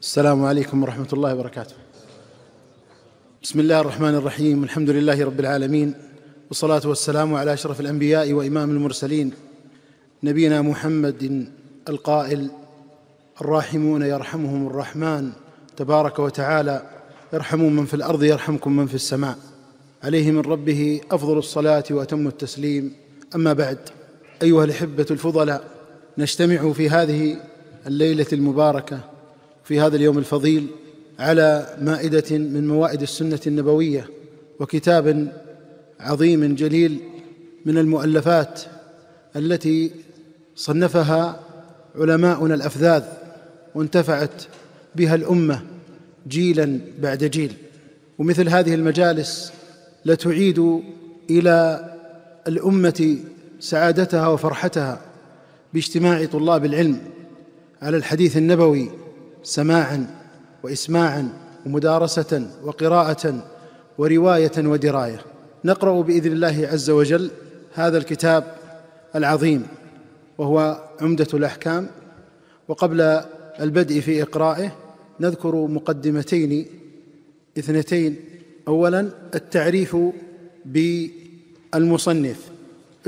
السلام عليكم ورحمة الله وبركاته. بسم الله الرحمن الرحيم الحمد لله رب العالمين والصلاة والسلام على أشرف الأنبياء وإمام المرسلين نبينا محمد القائل الراحمون يرحمهم الرحمن تبارك وتعالى ارحموا من في الأرض يرحمكم من في السماء. عليه من ربه أفضل الصلاة وأتم التسليم. أما بعد أيها الأحبة الفضلاء نجتمع في هذه الليلة المباركة في هذا اليوم الفضيل على مائدة من موائد السنة النبوية وكتاب عظيم جليل من المؤلفات التي صنفها علماؤنا الأفذاذ وانتفعت بها الأمة جيلا بعد جيل. ومثل هذه المجالس لتعيد إلى الأمة سعادتها وفرحتها باجتماع طلاب العلم على الحديث النبوي سماعا واسماعا ومدارسة وقراءة ورواية ودراية. نقرأ بإذن الله عز وجل هذا الكتاب العظيم وهو عمدة الأحكام. وقبل البدء في إقرائه نذكر مقدمتين اثنتين. اولا التعريف بالمصنف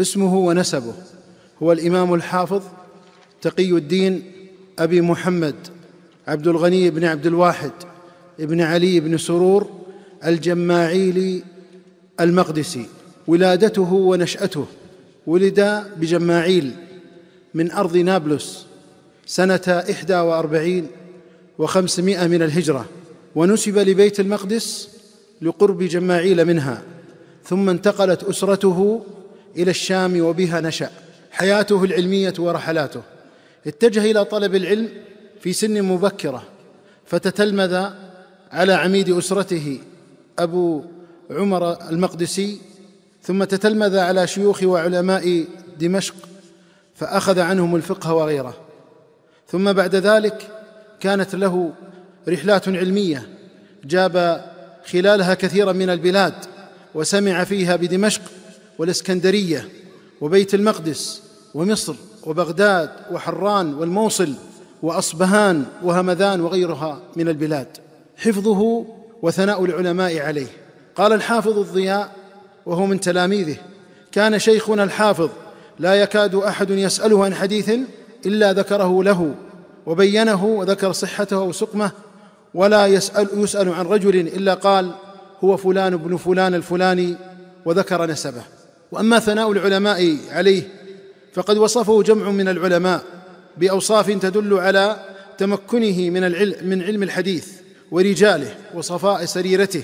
اسمه ونسبه. هو الإمام الحافظ تقي الدين أبي محمد. عبد الغني بن عبد الواحد بن علي بن سرور الجماعيلي المقدسي ولادته ونشأته ولد بجماعيل من أرض نابلس سنة إحدى وأربعين وخمسمائة من الهجرة. ونسب لبيت المقدس لقرب جماعيل منها. ثم انتقلت أسرته إلى الشام وبها نشأ. حياته العلمية ورحلاته. اتجه إلى طلب العلم في سن مبكرة فتتلمذ على عميد أسرته أبو عمر المقدسي ثم تتلمذ على شيوخ وعلماء دمشق فأخذ عنهم الفقه وغيره. ثم بعد ذلك كانت له رحلات علمية جاب خلالها كثيرا من البلاد وسمع فيها بدمشق والإسكندرية وبيت المقدس ومصر وبغداد وحران والموصل وأصبهان وهمذان وغيرها من البلاد. حفظه وثناء العلماء عليه. قال الحافظ الضياء وهو من تلاميذه كان شيخنا الحافظ لا يكاد أحد يسأله عن حديث إلا ذكره له وبينه وذكر صحته وسقمه ولا يسأل, يسأل عن رجل إلا قال هو فلان ابن فلان الفلاني وذكر نسبه. وأما ثناء العلماء عليه فقد وصفه جمع من العلماء. بأوصاف تدل على تمكنه من العلم من علم الحديث ورجاله وصفاء سريرته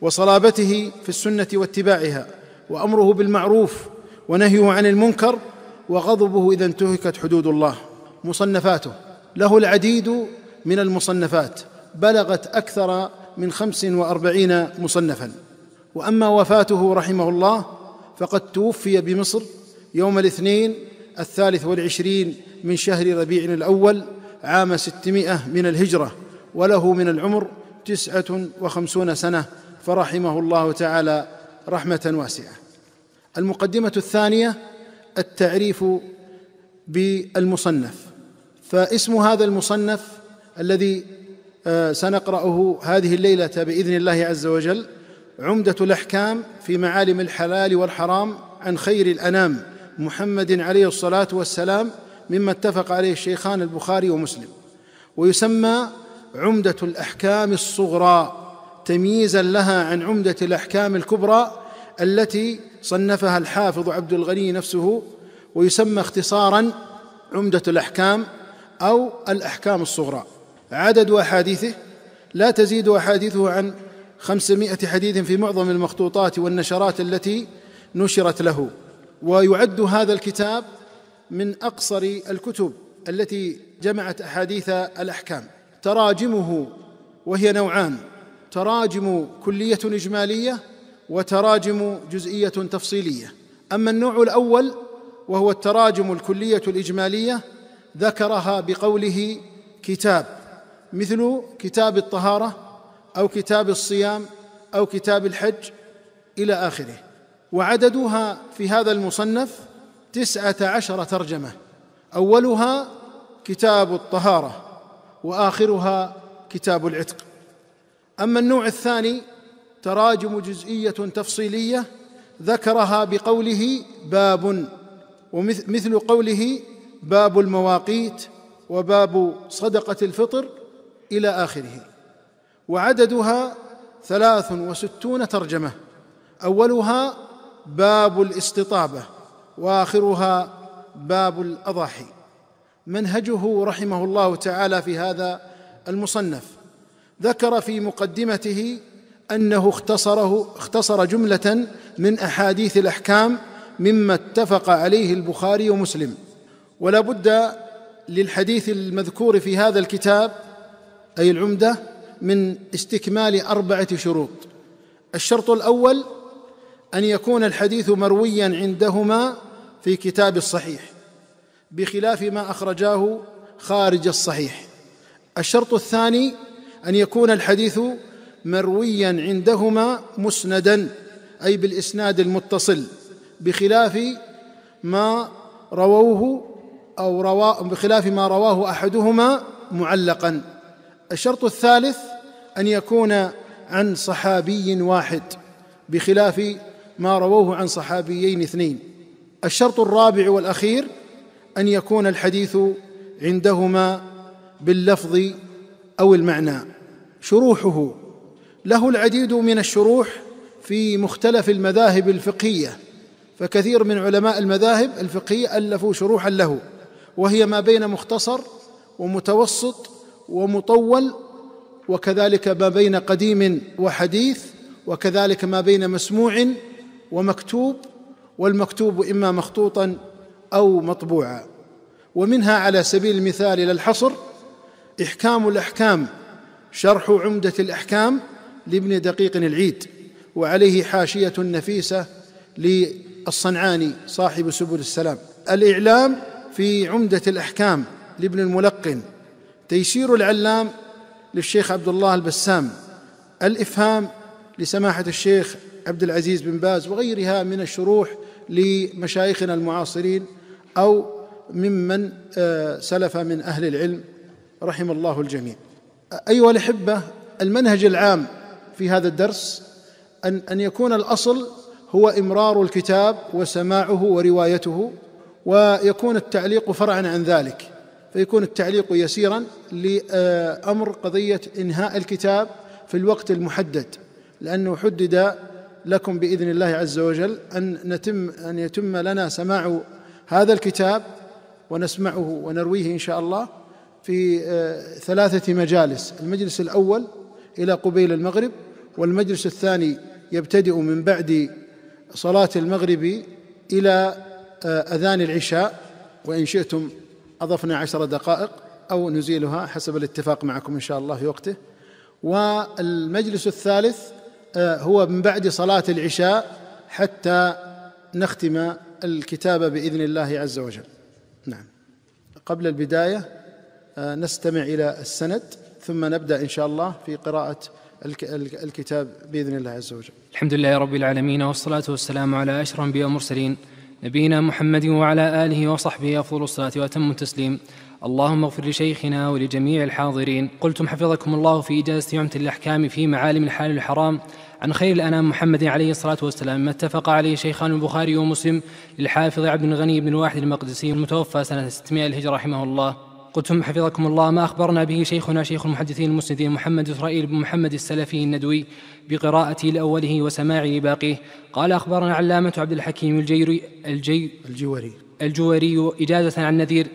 وصلابته في السنة واتباعها وأمره بالمعروف ونهيه عن المنكر وغضبه إذا انتهكت حدود الله. مصنفاته له العديد من المصنفات بلغت أكثر من خمس وأربعين مصنفا. وأما وفاته رحمه الله فقد توفي بمصر يوم الاثنين الثالث والعشرين من شهر ربيع الأول عام ستمائة من الهجرة وله من العمر تسعة وخمسون سنة فرحمه الله تعالى رحمة واسعة. المقدمة الثانية التعريف بالمصنف. فاسم هذا المصنف الذي آه، سنقرأه هذه الليلة بإذن الله عز وجل عمدة الأحكام في معالم الحلال والحرام عن خير الأنام محمد عليه الصلاة والسلام مما اتفق عليه الشيخان البخاري ومسلم ويسمى عمدة الأحكام الصغرى تمييزا لها عن عمدة الأحكام الكبرى التي صنفها الحافظ عبد الغني نفسه ويسمى اختصارا عمدة الأحكام أو الأحكام الصغرى. عدد أحاديثه لا تزيد أحاديثه عن خمسمائة حديث في معظم المخطوطات والنشرات التي نشرت له. ويعد هذا الكتاب من أقصر الكتب التي جمعت أحاديث الأحكام. تراجمه وهي نوعان تراجم كلية إجمالية وتراجم جزئية تفصيلية. أما النوع الأول وهو التراجم الكلية الإجمالية ذكرها بقوله كتاب مثل كتاب الطهارة أو كتاب الصيام أو كتاب الحج إلى آخره. وعددها في هذا المصنف تسعة عشر ترجمة. أولها كتاب الطهارة وآخرها كتاب العتق. أما النوع الثاني تراجم جزئية تفصيلية ذكرها بقوله باب ومثل قوله باب المواقيت وباب صدقة الفطر إلى آخره. وعددها ثلاث وستون ترجمة. أولها باب الاستطابة وآخرها باب الأضاحي. منهجه رحمه الله تعالى في هذا المصنف. ذكر في مقدمته أنه اختصره اختصر جملة من أحاديث الأحكام مما اتفق عليه البخاري ومسلم. ولا بد للحديث المذكور في هذا الكتاب أي العمدة من استكمال أربعة شروط. الشرط الأول أن يكون الحديث مرويا عندهما في كتاب الصحيح بخلاف ما أخرجاه خارج الصحيح. الشرط الثاني أن يكون الحديث مرويا عندهما مسندا أي بالإسناد المتصل بخلاف ما رووه أو روا بخلاف ما رواه أحدهما معلقا. الشرط الثالث أن يكون عن صحابي واحد بخلاف ما رووه عن صحابيين اثنين. الشرط الرابع والأخير أن يكون الحديث عندهما باللفظ أو المعنى. شروحه له العديد من الشروح في مختلف المذاهب الفقهية فكثير من علماء المذاهب الفقهية ألفوا شروحا له وهي ما بين مختصر ومتوسط ومطول وكذلك ما بين قديم وحديث وكذلك ما بين مسموع ومكتوب والمكتوب إما مخطوطا أو مطبوعا. ومنها على سبيل المثال إلى الحصر إحكام الأحكام شرح عمدة الأحكام لابن دقيق العيد وعليه حاشية نفيسة للصنعاني صاحب سبل السلام. الإعلام في عمدة الأحكام لابن الملقن تيسير العلام للشيخ عبد الله البسام الإفهام لسماحة الشيخ عبد العزيز بن باز وغيرها من الشروح لمشايخنا المعاصرين أو ممن آه، سلف من أهل العلم رحم الله الجميع. أيها الأحبة المنهج العام في هذا الدرس أن أن يكون الأصل هو إمرار الكتاب وسماعه وروايته ويكون التعليق فرعا عن ذلك. فيكون التعليق يسيرا لأمر قضية إنهاء الكتاب في الوقت المحدد لأنه حدد لكم بإذن الله عز وجل أن نتم أن يتم لنا سماع هذا الكتاب ونسمعه ونرويه إن شاء الله في آه، ثلاثة مجالس. المجلس الأول إلى قبيل المغرب والمجلس الثاني يبتدئ من بعد صلاة المغرب إلى آه، أذان العشاء وإن شئتم أضفنا عشر دقائق أو نزيلها حسب الاتفاق معكم إن شاء الله في وقته. والمجلس الثالث هو من بعد صلاة العشاء حتى نختم الكتاب بإذن الله عز وجل نعم قبل البداية آه، نستمع إلى السند ثم نبدأ إن شاء الله في قراءة الكتاب بإذن الله عز وجل. الحمد لله رب العالمين والصلاة والسلام على أشرف الأنبياء والمرسلين نبينا محمد وعلى آله وصحبه افضل الصلاة وأتم التسليم. اللهم اغفر لشيخنا ولجميع الحاضرين قلتم حفظكم الله في إجازة عمة الأحكام في معالم الحلال الحرام عن خير الأنام محمد عليه الصلاة والسلام. ما اتفق عليه شيخان البخاري ومسلم للحافظ عبد الغني بن الواحد المقدسي المتوفى سنة 600 الهجرة رحمه الله. قلتم حفظكم الله ما أخبرنا به شيخنا شيخ المحدثين المسندين محمد إسرائيل بن محمد السلفي الندوي بقراءته لأوله وسماعه لباقيه قال أخبرنا علامة عبد الحكيم الجيري الجي الجواري. الجواري إجازة عن نذير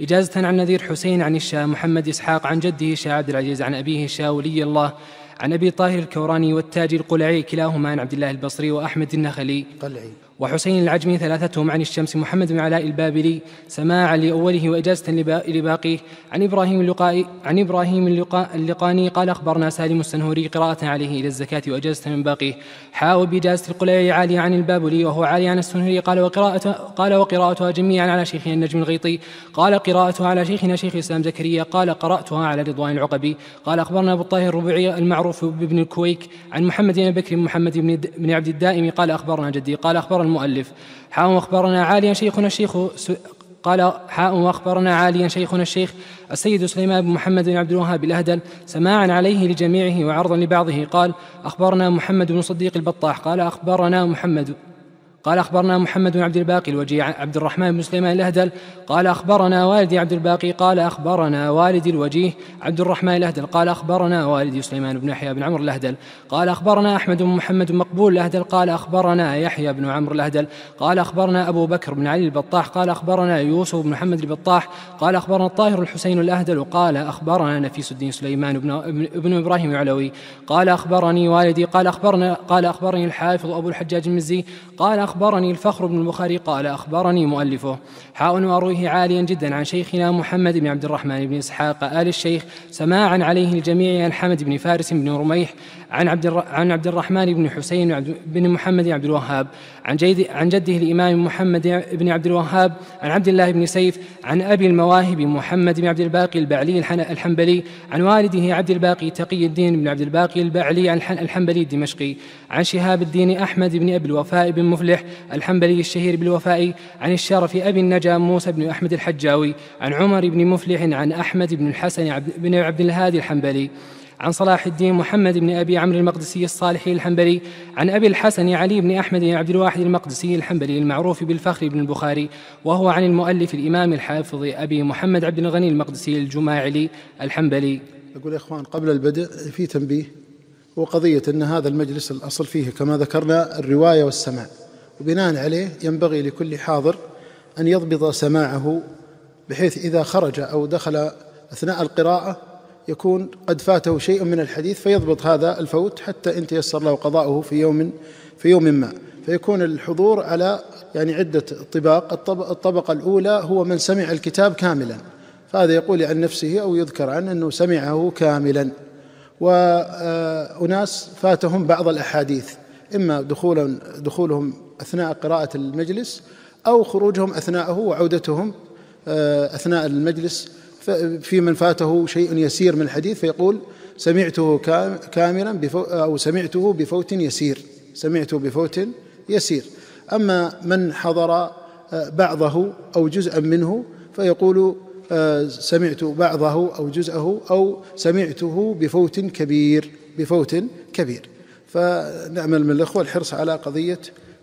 إجازة عن نذير حسين عن الشاه محمد إسحاق عن جده الشاه عبد العزيز عن أبيه الشاه ولي الله عن أبي طاهر الكوراني والتاج القلعي كلاهما عن عبد الله البصري وأحمد النخلي. قلعي. وحسين العجمي ثلاثتهم عن الشمس محمد بن علاء البابلي سماعا لأوله وإجازة لباقيه. عن إبراهيم اللقائي عن إبراهيم اللقاني قال أخبرنا سالم السنهوري قراءة عليه إلى الزكاة وإجازة من باقيه. حاول بإجازة القلعي عالية عن البابلي وهو عالي عن السنهوري. قال وقراءة قال وقراءتها جميعا على شيخنا النجم الغيطي. قال قراءتها على شيخنا شيخ الإسلام زكريا. قال قرأتها على رضوان العقبي. قال أخبرنا أبو الطاهر الربيعي المعروف بابن الكويك. عن محمد بن بكر محمد بن عبد الدائم قال أخبرنا جدي. قال أخبرنا المؤلف. حاو أخبرنا عاليا شيخنا الشيخ قال حاء واخبرنا عاليا شيخنا الشيخ السيد سليمان بن محمد بن عبد الوهاب الأهدل سماعا عليه لجميعه وعرضا لبعضه. قال أخبرنا محمد بن صديق البطاح. قال أخبرنا محمد قال أخبرنا محمد بن عبد الباقي الوجيه عبد الرحمن بن سليمان الأهدل قال أخبرنا والدي عبد الباقي قال أخبرنا والدي الوجيه عبد الرحمن الأهدل قال أخبرنا والدي سليمان بن يحيى بن عمرو الأهدل قال أخبرنا أحمد بن محمد مقبول الأهدل قال أخبرنا يحيى بن عمرو الأهدل قال أخبرنا أبو بكر بن علي البطاح قال أخبرنا يوسف بن محمد البطاح قال أخبرنا الطاهر الحسين الأهدل قال أخبرنا نفيس الدين سليمان بن, ابن إبراهيم العلوي قال أخبرني والدي قال أخبرنا قال أخبرني الحافظ أبو الحجاج المزي قال أخبرني الفخر بن البخاري قال أخبرني مؤلفه. حاء وأرويه عاليا جدا عن شيخنا محمد بن عبد الرحمن بن إسحاق آل الشيخ سماعا عليه الجميع عن حمد بن فارس بن رميح عن عبد عن عبد الرحمن بن حسين بن محمد بن عبد الوهاب عن عن جده الإمام محمد بن عبد الوهاب عن عبد الله بن سيف عن أبي المواهب محمد بن عبد الباقي البعلي الحنبلي عن والده عبد الباقي تقي الدين بن عبد الباقي البعلي الحنبلي الدمشقي عن شهاب الدين أحمد بن أبي الوفاء بن مفلح الحنبلي الشهير بالوفاء عن الشرف أبي النجا موسى بن أحمد الحجاوي عن عمر بن مفلح عن أحمد بن الحسن بن عبد الهادي الحنبلي عن صلاح الدين محمد بن أبي عمرو المقدسي الصالحي الحنبلي عن أبي الحسن علي بن أحمد بن عبد الواحد المقدسي الحنبلي المعروف بالفخر بن البخاري وهو عن المؤلف الإمام الحافظ أبي محمد عبد الغني المقدسي الجماعلي الحنبلي. أقول يا إخوان قبل البدء في تنبيه وقضية أن هذا المجلس الأصل فيه كما ذكرنا الرواية والسماع. وبناء عليه ينبغي لكل حاضر أن يضبط سماعه بحيث إذا خرج أو دخل أثناء القراءة يكون قد فاته شيء من الحديث فيضبط هذا الفوت حتى إن تيسر له قضاؤه في يوم في يوم ما. فيكون الحضور على يعني عدة طباق الطبقة الأولى هو من سمع الكتاب كاملا. فهذا يقول عن نفسه أو يذكر عنه أنه سمعه كاملا. وأناس فاتهم بعض الأحاديث إما دخولا دخولهم أثناء قراءة المجلس أو خروجهم أثناءه وعودتهم آه، أثناء المجلس. في من فاته شيء يسير من الحديث فيقول سمعته كاملا أو سمعته بفوت يسير سمعته بفوت يسير. أما من حضر آه، بعضه أو جزءا منه فيقول آه، سمعت بعضه أو جزءه أو سمعته بفوت كبير بفوت كبير. فنعمل من الإخوة الحرص على قضية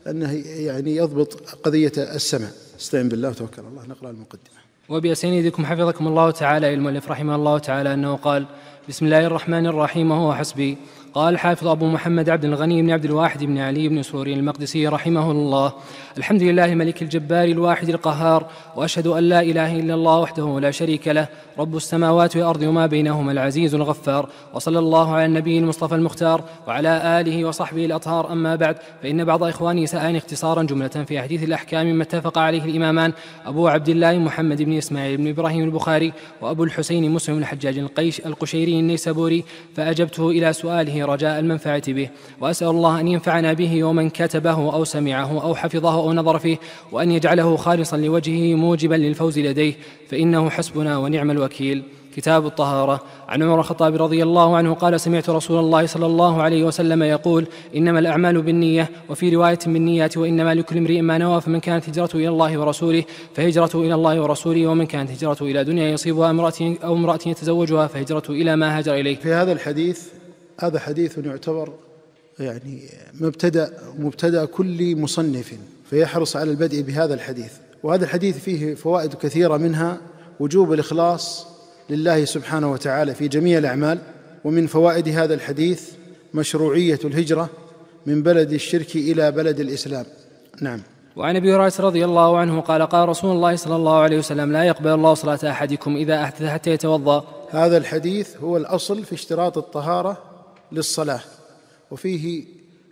أنه يعني يضبط قضية السمع استعن بالله وتوكل الله. نقرأ المقدمة. وبأسانيدكم حفظكم الله تعالى المؤلف رحمه الله تعالى أنه قال بسم الله الرحمن الرحيم وهو حسبي. قال الحافظ أبو محمد عبد الغني بن عبد الواحد بن علي بن سوري المقدسي رحمه الله الحمد لله ملك الجبار الواحد القهار وأشهد أن لا إله إلا الله وحده لا شريك له رب السماوات والأرض وما بينهما العزيز الغفار وصلى الله على النبي المصطفى المختار وعلى آله وصحبه الأطهار أما بعد فإن بعض إخواني سألني اختصارا جملة في حديث الأحكام ما اتفق عليه الإمامان أبو عبد الله محمد بن إسماعيل بن إبراهيم البخاري وأبو الحسين مسلم الحجاج القيش القشيري النيسابوري فأجبته إلى سؤاله رجاء المنفعة به وأسأل الله أن ينفعنا به ومن كتبه أو سمعه أو حفظه أو نظر فيه وأن يجعله خالصا لوجهه موجبا للفوز لديه فإنه حسبنا ونعم الوكيل. كتاب الطهارة. عن عمر الخطاب رضي الله عنه قال سمعت رسول الله صلى الله عليه وسلم يقول إنما الأعمال بالنية وفي رواية بالنيات وإنما لكل امرئ ما نوى فمن كانت هجرته إلى الله ورسوله فهجرته إلى الله ورسوله ومن كانت هجرته إلى دنيا يصيبها امرأة أو امرأة يتزوجها فهجرته إلى ما هاجر إليه. في هذا الحديث هذا حديث يعتبر يعني مبتدأ مبتدأ كل مصنف فيحرص على البدء بهذا الحديث. وهذا الحديث فيه فوائد كثيرة منها وجوب الإخلاص لله سبحانه وتعالى في جميع الأعمال ومن فوائد هذا الحديث مشروعية الهجرة من بلد الشرك إلى بلد الإسلام. نعم. وعن أبي هريرة رضي الله عنه قال قال رسول الله صلى الله عليه وسلم لا يقبل الله صلاة أحدكم إذا أحدث حتى يتوضأ. هذا الحديث هو الأصل في اشتراط الطهارة للصلاة وفيه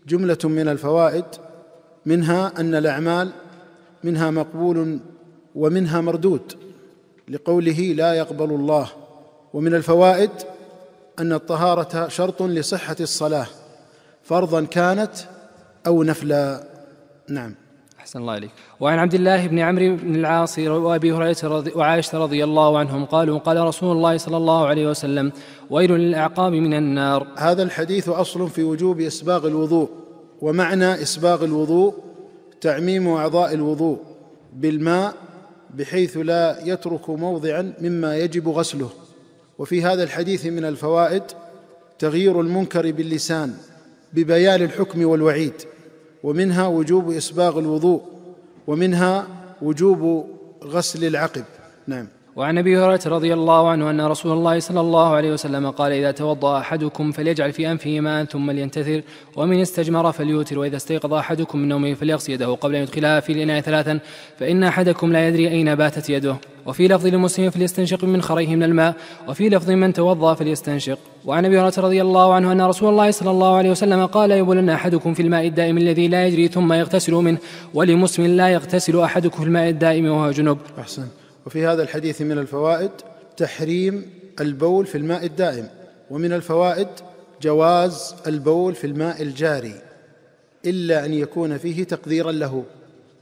جملة من الفوائد منها أن الأعمال منها مقبول ومنها مردود لقوله لا يقبل الله. ومن الفوائد أن الطهارة شرط لصحة الصلاة فرضا كانت أو نفلا. نعم. أحسن الله عليك وعن عبد الله بن عمرو بن العاص وأبي هريرة وعائشة رضي الله عنهم قالوا قال رسول الله صلى الله عليه وسلم ويل للأعقاب من النار. هذا الحديث أصل في وجوب إسباغ الوضوء. ومعنى إسباغ الوضوء تعميم أعضاء الوضوء بالماء بحيث لا يترك موضعا مما يجب غسله. وفي هذا الحديث من الفوائد تغيير المنكر باللسان ببيان الحكم والوعيد. ومنها وجوب إسباغ الوضوء ومنها وجوب غسل العقب. نعم. وعن أبي هريرة رضي الله عنه أن رسول الله صلى الله عليه وسلم قال إذا توضأ أحدكم فليجعل في أنفه ماء ثم لينتثر ومن استجمر فليوتر وإذا استيقظ أحدكم من نومه فليغسل يده قبل أن يدخلها في الإناء ثلاثا فإن أحدكم لا يدري أين باتت يده. وفي لفظ لمسلم فليستنشق من خريه من الماء وفي لفظ من توضأ فليستنشق. وعن أبي هريرة رضي الله عنه أن رسول الله صلى الله عليه وسلم قال يبولن أحدكم في الماء الدائم الذي لا يجري ثم يغتسل منه ولمسلم لا يغتسل أحدكم في الماء الدائم وهو جنب. أحسن. وفي هذا الحديث من الفوائد تحريم البول في الماء الدائم ومن الفوائد جواز البول في الماء الجاري إلا أن يكون فيه تقديرا له.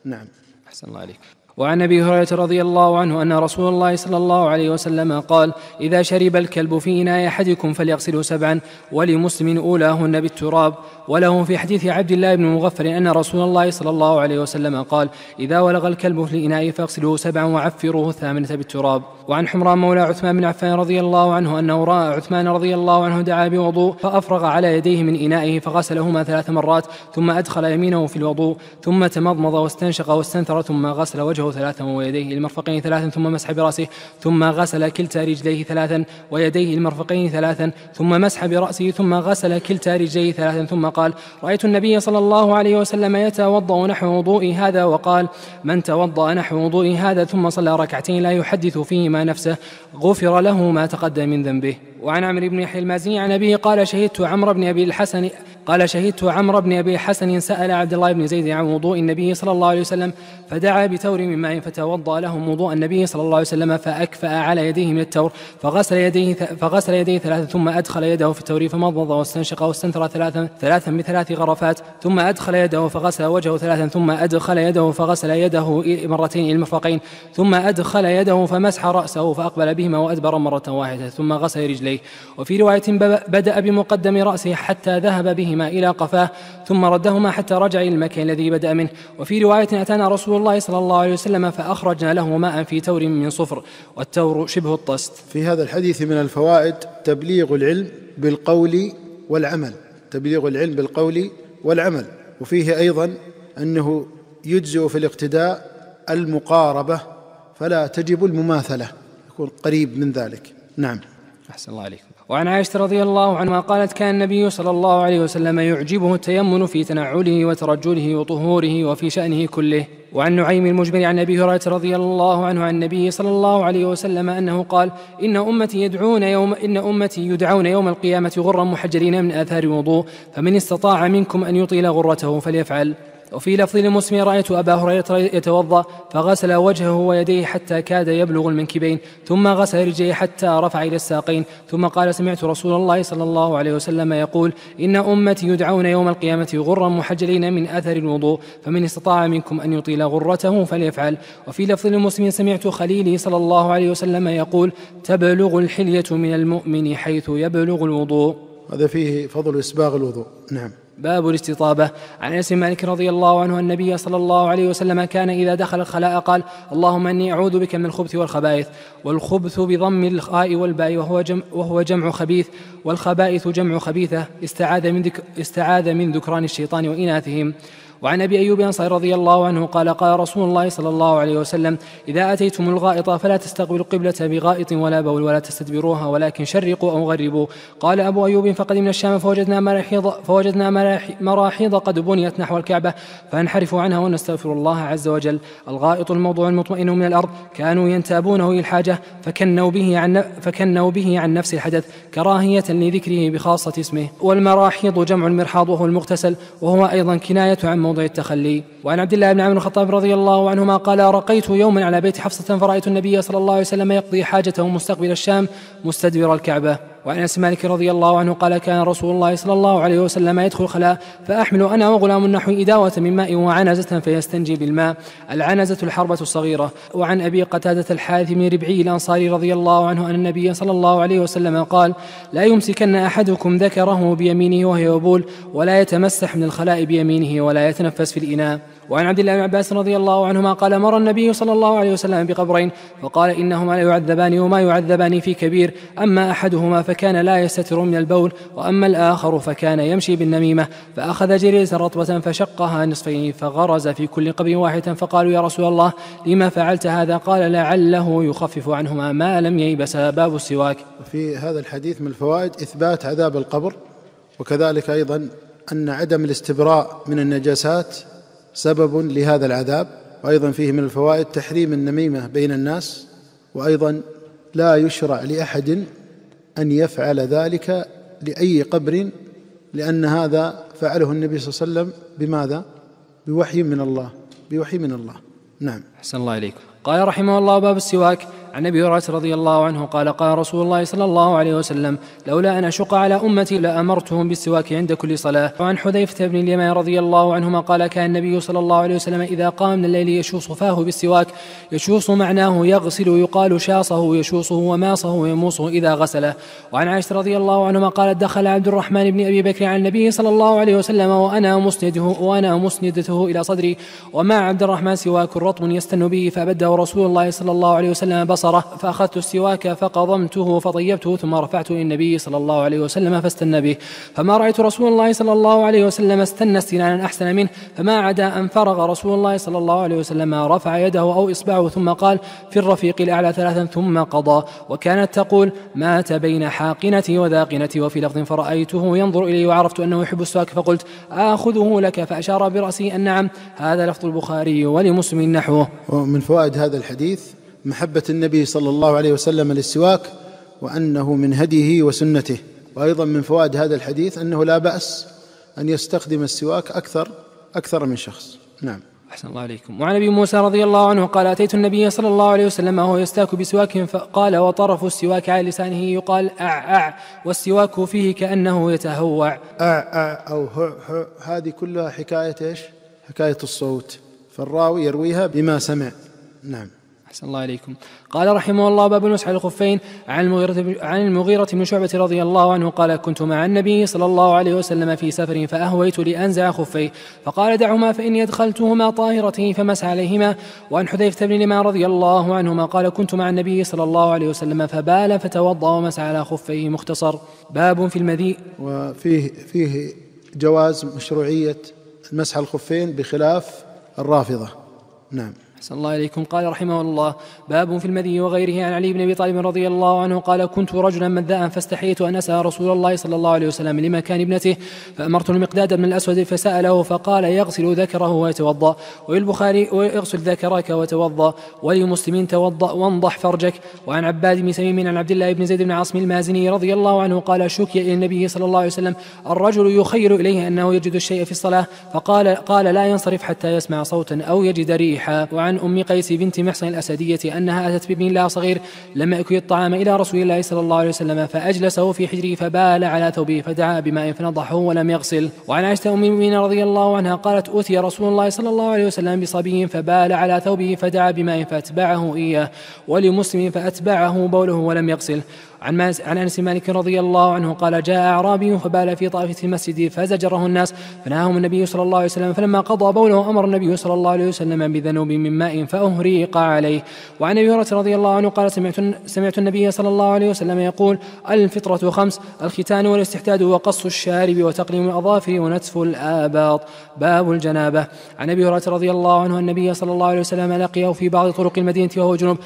نعم. أحسن الله عليك. وعن أبي هريرة رضي الله عنه أن رسول الله صلى الله عليه وسلم قال إذا شرب الكلب في إناء أحدكم فليغسله سبعا ولمسلم أولاهن بالتراب. وله في حديث عبد الله بن مغفر أن رسول الله صلى الله عليه وسلم قال إذا ولغ الكلب في الإناء فاغسلوه سبعا وعفروه الثامنة بالتراب. وعن حمران مولى عثمان بن عفان رضي الله عنه انه راى عثمان رضي الله عنه دعا بوضوء فأفرغ على يديه من إنائه فغسلهما ثلاث مرات ثم أدخل يمينه في الوضوء ثم تمضمض واستنشق واستنثر ثم غسل وجهه ثلاثا ويديه المرفقين ثلاثا ثم مسح برأسه ثم غسل كلتا رجليه ثلاثا ويديه المرفقين ثلاثا ثم مسح برأسه ثم غسل كلتا رجليه ثلاثا ثم قال رأيت النبي صلى الله عليه وسلم يتوضأ نحو وضوئي هذا وقال من توضأ نحو وضوئي هذا ثم صلى ركعتين لا يحدث فيهما نفسه غفر له ما تقدم من ذنبه. وعن عمرو بن يحيى المازني عن أبيه قال شهدت عمرو بن أبي الحسن قال شهدت عمرو بن أبي حسن سأل عبد الله بن زيد عن وضوء النبي صلى الله عليه وسلم فدعا بتور من ماء فتوضأ لهم وضوء النبي صلى الله عليه وسلم فأكفأ على يديه من التور فغسل يديه فغسل يديه ثلاثا ثم أدخل يده في التور فمضض واستنشق واستنثر ثلاثا ثلاثا بثلاث غرفات ثم أدخل يده فغسل وجهه ثلاثا ثم أدخل يده فغسل يده مرتين إلى المرفقين ثم أدخل يده فمسح رأسه فأقبل بهما وأدبر مرة واحدة ثم غسل رجليه وفي رواية بدأ بمقدم رأسه حتى ذهب بهما إلى قفاه ثم ردهما حتى رجع إلى المكان الذي بدأ منه. وفي رواية أتانا رسول الله صلى الله عليه وسلم فأخرجنا له ماء في تور من صفر والتور شبه الطست. في هذا الحديث من الفوائد تبليغ العلم بالقول والعمل. تبليغ العلم بالقول والعمل. وفيه أيضا أنه يجزئ في الاقتداء المقاربة فلا تجب المماثلة. يكون قريب من ذلك. نعم. أحسن الله عليكم. وعن عائشة رضي الله عنها قالت كان النبي صلى الله عليه وسلم يعجبه التيمن في تنعله وترجله وطهوره وفي شأنه كله. وعن نعيم المجبر عن أبي هريرة رضي الله عنه عن النبي صلى الله عليه وسلم أنه قال إن أمتي يدعون يوم إن أمتي يدعون يوم القيامة غرا محجلين من آثار الوضوء فمن استطاع منكم أن يطيل غرته فليفعل. وفي لفظ لمسلم رأيت أبا هريرة يتوضأ فغسل وجهه ويديه حتى كاد يبلغ المنكبين ثم غسل رجليه حتى رفع إلى الساقين ثم قال سمعت رسول الله صلى الله عليه وسلم يقول إن أمتي يدعون يوم القيامة غرا محجلين من أثر الوضوء فمن استطاع منكم أن يطيل غرته فليفعل. وفي لفظ لمسلم سمعت خليلي صلى الله عليه وسلم يقول تبلغ الحلية من المؤمن حيث يبلغ الوضوء. هذا فيه فضل إسباغ الوضوء. نعم. باب الاستطابة. عن أنس مالك رضي الله عنه النبي صلى الله عليه وسلم كان إذا دخل الخلاء قال اللهم إني أعوذ بك من الخبث والخبائث والخبث بضم الخاء والباء وهو جمع, وهو جمع خبيث والخبائث جمع خبيثة استعاذ من, ذك استعاذ من ذكران الشيطان وإناثهم. وعن أبي أيوب الانصاري رضي الله عنه قال قال رسول الله صلى الله عليه وسلم إذا أتيتم الغائط فلا تستقبلوا القبلة بغائط ولا بول ولا تستدبروها ولكن شرقوا أو غربوا. قال أبو أيوب فقدمنا الشام فوجدنا مراحيض فوجدنا مراحيض قد بنيت نحو الكعبة فانحرفوا عنها ونستغفر الله عز وجل. الغائط الموضوع المطمئن من الأرض كانوا ينتابونه للحاجه فكنوا به عن فكنوا به عن نفس الحدث كراهية لذكره بخاصة اسمه. والمراحيض جمع المرحاض وهو المغتسل وهو أيضا كناية عن موضع التخلي. وعن عبد الله بن عمرو الخطاب رضي الله عنهما قال رقيت يوما على بيت حفصة فرأيت النبي صلى الله عليه وسلم يقضي حاجته مستقبل الشام مستدبر الكعبة. وعن انس مالك رضي الله عنه قال كان رسول الله صلى الله عليه وسلم يدخل الخلاء فأحمل أنا وغلام نحو إداوة من ماء وعنزة فيستنجي بالماء. العنزة الحربة الصغيرة. وعن أبي قتادة الحارث بن ربعي الأنصاري رضي الله عنه أن النبي صلى الله عليه وسلم قال لا يمسكن أحدكم ذكره بيمينه وهو يبول ولا يتمسح من الخلاء بيمينه ولا يتنفس في الإناء. وعن عبد الله بن عباس رضي الله عنهما قال مر النبي صلى الله عليه وسلم بقبرين فقال إنهما لا يعذبان وما يعذبان في كبير أما أحدهما فكان لا يستتر من البول وأما الآخر فكان يمشي بالنميمة فأخذ جريزة رطبة فشقها نصفين فغرز في كل قبر واحد فقالوا يا رسول الله لما فعلت هذا؟ قال لعله يخفف عنهما ما لم ييبس باب السواك. في هذا الحديث من الفوائد إثبات عذاب القبر وكذلك أيضا أن عدم الاستبراء من النجاسات سبب لهذا العذاب وأيضا فيه من الفوائد تحريم النميمة بين الناس وأيضا لا يشرع لأحد أن يفعل ذلك لأي قبر لأن هذا فعله النبي صلى الله عليه وسلم بماذا؟ بوحي من الله بوحي من الله. نعم. أحسن الله إليكم. قال رحمه الله باب السواك. عن أبي هريرة رضي الله عنه قال قال رسول الله صلى الله عليه وسلم لولا أن أشق على أمتي لأمرتهم بالسواك عند كل صلاة. وعن حذيفة بن اليمان رضي الله عنهما قال كان النبي صلى الله عليه وسلم إذا قام من الليل يشوص فاه بالسواك يشوص معناه يغسل يقال شاصه يشوصه وماصه يموصه إذا غسله. وعن عائشة رضي الله عنهما قالت دخل عبد الرحمن بن أبي بكر على النبي صلى الله عليه وسلم وأنا مسنده وأنا مسندته إلى صدري ومع عبد الرحمن سواك رطب يستن به فأبده رسول الله صلى الله عليه وسلم بصر بصرة فأخذت السواك فقضمته فطيبته ثم رفعته إلى النبي صلى الله عليه وسلم فاستنى به. فما رأيت رسول الله صلى الله عليه وسلم استنى استنانا أحسن منه فما عدا أن فرغ رسول الله صلى الله عليه وسلم رفع يده أو إصبعه ثم قال في الرفيق الأعلى ثلاثا ثم قضى وكانت تقول مات بين حاقنتي وذاقنتي وفي لفظ فرأيته ينظر إلي وعرفت أنه يحب السواك فقلت آخذه لك فأشار برأسي أن نعم هذا لفظ البخاري ولمسلم نحوه. ومن فوائد هذا الحديث محبة النبي صلى الله عليه وسلم للسواك وأنه من هديه وسنته. وأيضا من فوائد هذا الحديث أنه لا بأس أن يستخدم السواك أكثر أكثر من شخص. نعم. أحسن الله عليكم. وعن أبي موسى رضي الله عنه قال أتيت النبي صلى الله عليه وسلم وهو يستاك بسواك فقال وطرف السواك على لسانه يقال أع أع. والسواك فيه كأنه يتهوع. أع أع أو ه ه هذه كلها حكاية إيش؟ حكاية الصوت. فالراوي يرويها بما سمع. نعم. أحسن الله عليكم قال رحمه الله باب المسح على الخفين عن المغيرة عن المغيرة بن شعبة رضي الله عنه قال كنت مع النبي صلى الله عليه وسلم في سفر فأهويت لأنزع خفيه فقال دعهما فإني أدخلتهما طاهرتين فمسح عليهما. وعن حذيفة بن اليمان رضي الله عنهما قال كنت مع النبي صلى الله عليه وسلم فبال فتوضأ ومسح على خفيه. مختصر. باب في المذيء وفيه فيه جواز مشروعية المسح الخفين بخلاف الرافضة. نعم. أحسن الله إليكم. قال رحمه الله باب في المذي وغيره عن علي بن أبي طالب رضي الله عنه قال كنت رجلا مذاء فاستحييت أن أسأل رسول الله صلى الله عليه وسلم لمكان ابنته فأمرت المقداد بن الأسود فسأله فقال يغسل ذكره ويتوضأ وللبخاري ويغسل ذكرك وتوضأ ولمسلم توضأ وانضح فرجك. وعن عباد بن سميم عن عبد الله بن زيد بن عاصم المازني رضي الله عنه قال شكي إلى النبي صلى الله عليه وسلم الرجل يخيل إليه أنه يجد الشيء في الصلاة فقال قال لا ينصرف حتى يسمع صوتا أو يجد ريحا. وعن عن أم قيس بنت محصن الأسدية أنها أتت بابن لها صغير لم يأكل الطعام إلى رسول الله صلى الله عليه وسلم فأجلسه في حجره فبال على ثوبه فدعا بماء فنضحه ولم يغسل. وعن عائشة أم المؤمنين رضي الله عنها قالت أوتي رسول الله صلى الله عليه وسلم بصبي فبال على ثوبه فدعا بماء فأتبعه إياه ولمسلم فأتبعه بوله ولم يغسل. عن عن أنس مالك رضي الله عنه قال جاء أعرابي فبال في طائفة المسجد فزجره الناس فنهاهم النبي صلى الله عليه وسلم فلما قضى بوله أمر النبي صلى الله عليه وسلم بذنوب من ماء فأهريق عليه. وعن أبي هريرة رضي الله عنه قال سمعت سمعت النبي صلى الله عليه وسلم يقول الفطرة خمس الختان والاستحداد وقص الشارب وتقليم الأظافر ونتف الآباط. باب الجنابة. عن أبي هريرة رضي الله عنه النبي صلى الله عليه وسلم لقيه في بعض طرق المدينة وهو جنوب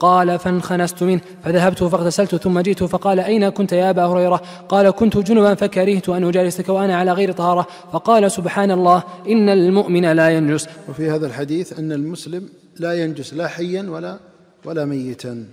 قال فانخنست منه فذهبت فاغتسلت ثم جئت فقال أين كنت يا أبا هريرة؟ قال كنت جنبا فكرهت أن أجالسك وأنا على غير طهارة. فقال سبحان الله إن المؤمن لا ينجس. وفي هذا الحديث أن المسلم لا ينجس لا حيا ولا ولا ميتا.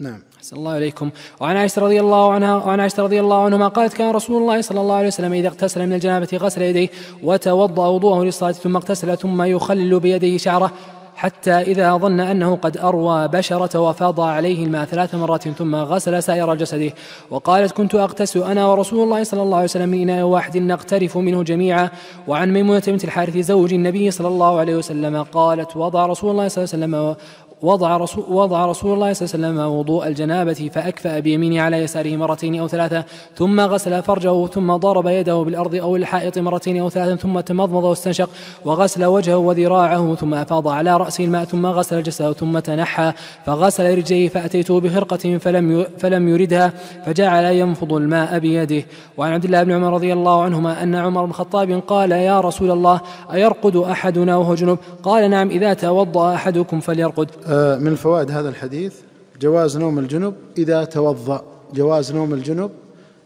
نعم. أحسن الله إليكم. وعن عائشة رضي الله عنها وعن عائشة رضي الله عنهما قالت كان رسول الله صلى الله عليه وسلم إذا اغتسل من الجنابة غسل يديه وتوضأ وضوءه للصلاة ثم اغتسل ثم يخلل بيديه شعره. حتى إذا ظن أنه قد أروى بشرة وفاض عليه الماء ثلاث مرات ثم غسل سائر جسده. وقالت كنت أغتسل أنا ورسول الله صلى الله عليه وسلم من إناء واحد نقترف منه جميعا وعن ميمونة بنت الحارث زوج النبي صلى الله عليه وسلم. قالت وضع رسول الله صلى الله عليه وسلم وضع رسول, وضع رسول الله صلى الله عليه وسلم وضوء الجنابة فأكفأ بيمينه على يساره مرتين أو ثلاثة ثم غسل فرجه ثم ضرب يده بالأرض أو الحائط مرتين أو ثلاثة ثم تمضمض واستنشق وغسل وجهه وذراعه ثم أفاض على رأسه الماء ثم غسل جسده ثم تنحى فغسل رجليه فأتيته بخرقة فلم فلم يردها فجعل ينفض الماء بيده. وعن عبد الله بن عمر رضي الله عنهما أن عمر بن الخطاب قال يا رسول الله أيرقد أحدنا وهو جنوب قال نعم إذا توضأ أحدكم فليرقد. من فوائد هذا الحديث جواز نوم الجنب إذا توضأ. جواز نوم الجنب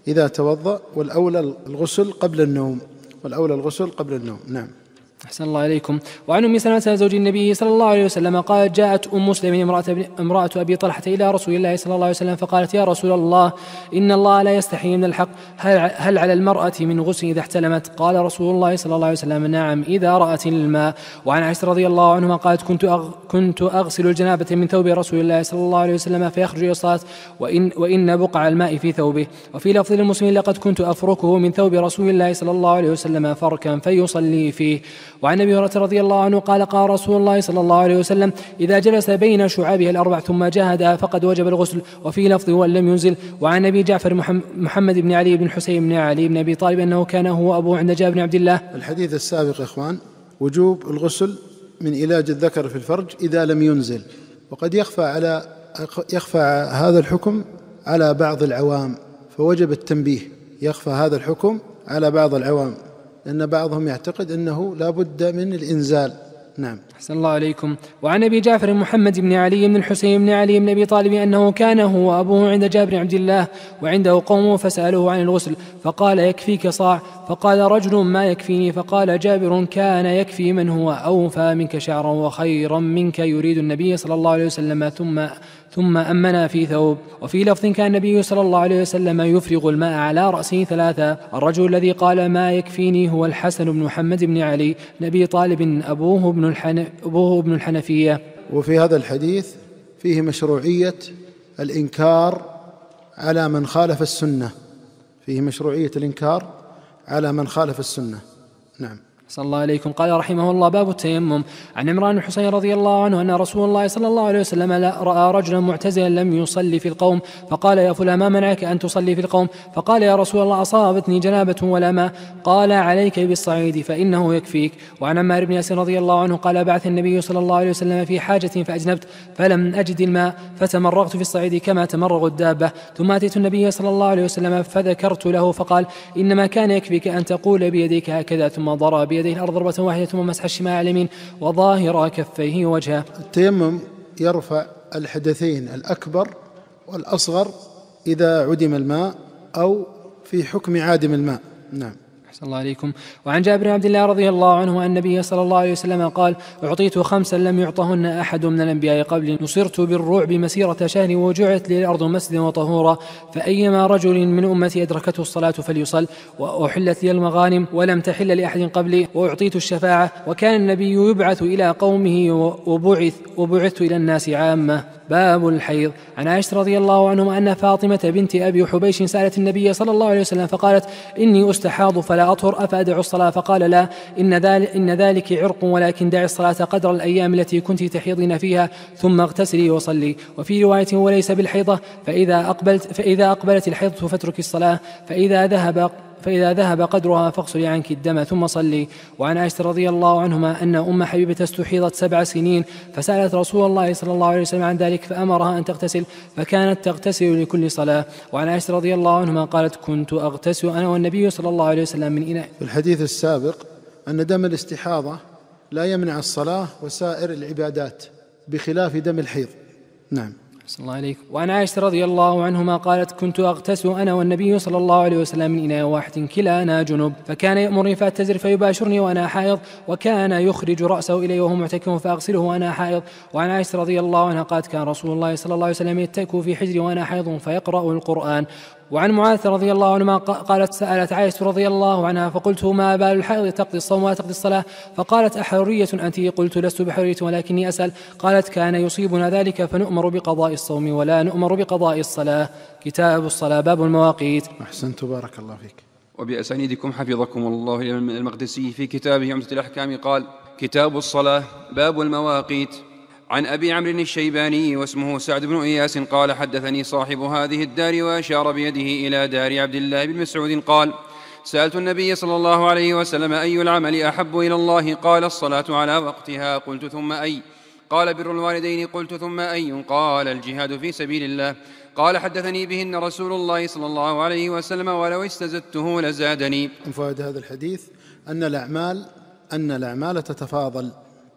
إذا توضأ والأولى الغسل قبل النوم والأولى الغسل قبل النوم. نعم. أحسن الله إليكم. وعن أم سلمة زوج النبي صلى الله عليه وسلم قالت جاءت أم مسلم امرأة, امرأة أبي طلحة إلى رسول الله صلى الله عليه وسلم فقالت يا رسول الله إن الله لا يستحي من الحق. هل, هل على المرأة من غسل إذا احتلمت؟ قال رسول الله صلى الله عليه وسلم نعم إذا رأت الماء. وعن عائشة رضي الله عنهما قالت كنت أغ كنت أغسل الجنابة من ثوب رسول الله صلى الله عليه وسلم فيخرج إلى الصلاة وإن, وإن بقع الماء في ثوبه. وفي لفظ المسلم لقد كنت أفركه من ثوب رسول الله صلى الله عليه وسلم فركا فيصلي فيه. وعن أبي هريرة رضي الله عنه قال قال رسول الله صلى الله عليه وسلم إذا جلس بين شعابها الأربع ثم جاهد فقد وجب الغسل وفي لفظ وان لم ينزل. وعن أبي جعفر محمد بن علي بن حسين بن علي بن أبي طالب أنه كان هو ابوه عند جابر بن عبد الله. الحديث السابق يا إخوان وجوب الغسل من علاج الذكر في الفرج إذا لم ينزل. وقد يخفى على يخفى هذا الحكم على بعض العوام فوجب التنبيه. يخفى هذا الحكم على بعض العوام. لأن بعضهم يعتقد أنه لا بد من الإنزال. نعم. أحسن الله عليكم. وعن أبي جعفر محمد بن علي بن الحسين بن علي بن أبي طالب أنه كان هو وأبوه عند جابر عبد الله وعنده قوم فسألوه عن الغسل فقال يكفيك صاع فقال رجل ما يكفيني؟ فقال جابر كان يكفي من هو أوفى منك شعرا وخيرا منك يريد النبي صلى الله عليه وسلم ثم ثم أمنا في ثوب. وفي لفظ كان النبي صلى الله عليه وسلم يفرغ الماء على رأسه ثلاثة. الرجل الذي قال ما يكفيني هو الحسن بن محمد بن علي نبي طالب أبوه ابن, الحن أبوه ابن الحنفية. وفي هذا الحديث فيه مشروعية الإنكار على من خالف السنة. فيه مشروعية الإنكار على من خالف السنة. نعم. صلى الله عليكم. قال رحمه الله باب التيمم. عن عمران بن حسين رضي الله عنه أن رسول الله صلى الله عليه وسلم رأى رجلا معتزلا لم يصلي في القوم فقال يا فلان ما منعك أن تصلي في القوم؟ فقال يا رسول الله أصابتني جنابة ولا ماء. قال عليك بالصعيد فإنه يكفيك. وعن عمار بن ياسر رضي الله عنه قال بعث النبي صلى الله عليه وسلم في حاجة فأجنبت فلم أجد الماء فتمرغت في الصعيد كما تمرغ الدابة. ثم أتيت النبي صلى الله عليه وسلم فذكرت له فقال إنما كان يكفيك أن تقول بيديك هكذا ثم ضرب بيديه الأرض ضربة واحدة ثم مسح الشمال على اليمين وظاهر كفيه وجهه. التيمم يرفع الحدثين الأكبر والأصغر إذا عدم الماء أو في حكم عادم الماء. نعم. أحسن الله عليكم وعن جابر بن عبد الله رضي الله عنه أن النبي صلى الله عليه وسلم قال أعطيت خمسا لم يعطهن أحد من الأنبياء قبلي نصرت بالرعب مسيرة شهر وجعلت لي الأرض مسجدا وطهورا فأيما رجل من أمتي أدركته الصلاة فليصل وأحلت لي المغانم ولم تحل لأحد قبلي وأعطيت الشفاعة وكان النبي يبعث إلى قومه وبعث وبعثت إلى الناس عامة. باب الحيض. عن عائشة رضي الله عنهما أن فاطمة بنت أبي حبيش سألت النبي صلى الله عليه وسلم فقالت إني أستحاض فلا أطهر أفأدع الصلاة؟ فقال لا إن ذلك, إن ذلك عرق ولكن دع الصلاة قدر الأيام التي كنت تحيضين فيها ثم اغتسلي وصلي. وفي رواية وليس بالحيضة فإذا أقبلت فإذا أقبلت الحيضة فاترك الصلاة فإذا ذهب فإذا ذهب قدرها فاغسلي عنك الدم ثم صلي. وعن عائشة رضي الله عنهما أن أم حبيبة استحيضت سبع سنين فسألت رسول الله صلى الله عليه وسلم عن ذلك فأمرها أن تغتسل فكانت تغتسل لكل صلاة. وعن عائشة رضي الله عنهما قالت كنت أغتسل أنا والنبي صلى الله عليه وسلم من إناء. في الحديث السابق أن دم الاستحاضة لا يمنع الصلاة وسائر العبادات بخلاف دم الحيض. نعم. صلى الله عليك. وعن عائشة رضي الله عنهما قالت كنت أغتسل أنا والنبي صلى الله عليه وسلم من إناء واحد كلانا جنوب فكان يأمرني فأتزر فيباشرني وأنا حائض وكان يخرج رأسه إلي وهو معتكف فأغسله وأنا حائض. وعن عائشة رضي الله عنها قالت كان رسول الله صلى الله عليه وسلم يتكئ في حجري وأنا حائض فيقرأ القرآن. وعن معاذ رضي الله عنهما قالت سألت عائشة رضي الله عنها فقلت ما بال الحائض تقضي الصوم وتقضي الصلاة؟ فقالت أحرية أنت قلت لست بحرية ولكني أسأل. قالت كان يصيبنا ذلك فنؤمر بقضاء الصوم ولا نؤمر بقضاء الصلاة. كتاب الصلاة باب المواقيت. أحسنت بارك الله فيك. وبأسانيدكم حفظكم الله المقدسي في كتابه عمدة الأحكام قال كتاب الصلاة باب المواقيت. عن أبي عمرو الشيباني واسمه سعد بن إياس قال حدثني صاحب هذه الدار وأشار بيده إلى دار عبد الله بن مسعود قال سألت النبي صلى الله عليه وسلم أي العمل أحب إلى الله؟ قال الصلاة على وقتها. قلت ثم أي. قال بر الوالدين. قلت ثم أي. قال الجهاد في سبيل الله. قال حدثني بهن رسول الله صلى الله عليه وسلم ولو استزدته لزادني. فوائد هذا الحديث أن الأعمال أن الأعمال تتفاضل.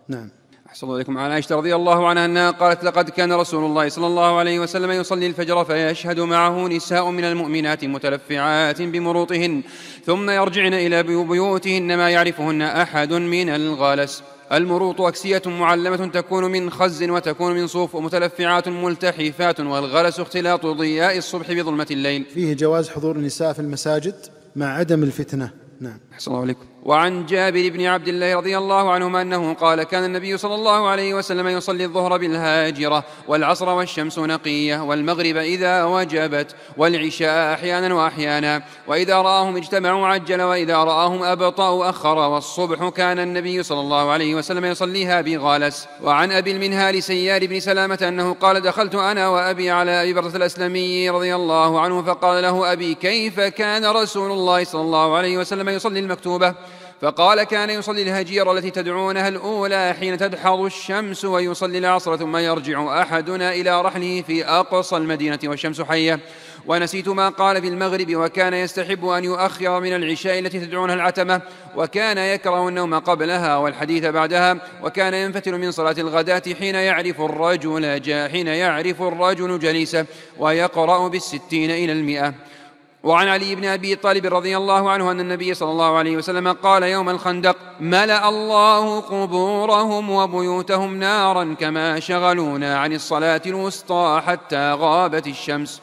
نعم. أحسن الله إليكم. عن عائشة رضي الله عنها أنها قالت لقد كان رسول الله صلى الله عليه وسلم يصلي الفجر فيشهد معه نساء من المؤمنات متلفعات بمروطهن ثم يرجعن إلى بيوتهن ما يعرفهن أحد من الغلس. المروط أكسية معلمة تكون من خز وتكون من صوف ومتلفعات ملتحفات والغلس اختلاط ضياء الصبح بظلمة الليل. فيه جواز حضور النساء في المساجد مع عدم الفتنة. نعم. أحسن الله عليكم. وعن جابر بن عبد الله رضي الله عنهما أنه قال كان النبي صلى الله عليه وسلم يصلي الظهر بالهاجرة والعصر والشمس نقية والمغرب إذا وجبت والعشاء أحيانا وأحيانا وإذا رآهم اجتمعوا عجل وإذا رآهم أبطأوا أخر والصبح كان النبي صلى الله عليه وسلم يصليها بغالس وعن أبي المنهال سيار بن سلامة أنه قال دخلت أنا وأبي على أبي بردة الأسلمي رضي الله عنه فقال له أبي كيف كان رسول الله صلى الله عليه وسلم يصلي المكتوبة فقال كان يصلي الهجير التي تدعونها الأولى حين تدحض الشمس ويصلي العصر ثم يرجع أحدنا إلى رحله في أقصى المدينة والشمس حية. ونسيت ما قال في المغرب وكان يستحب أن يؤخر من العشاء التي تدعونها العتمة وكان يكره النوم قبلها والحديث بعدها وكان ينفتل من صلاة الغداة حين يعرف الرجل حين يعرف الرجل جليسه ويقرأ بالستين إلى المئة. وعن علي بن أبي طالب رضي الله عنه أن النبي صلى الله عليه وسلم قال يوم الخندق ملأ الله قبورهم وبيوتهم نارا كما شغلونا عن الصلاة الوسطى حتى غابت الشمس.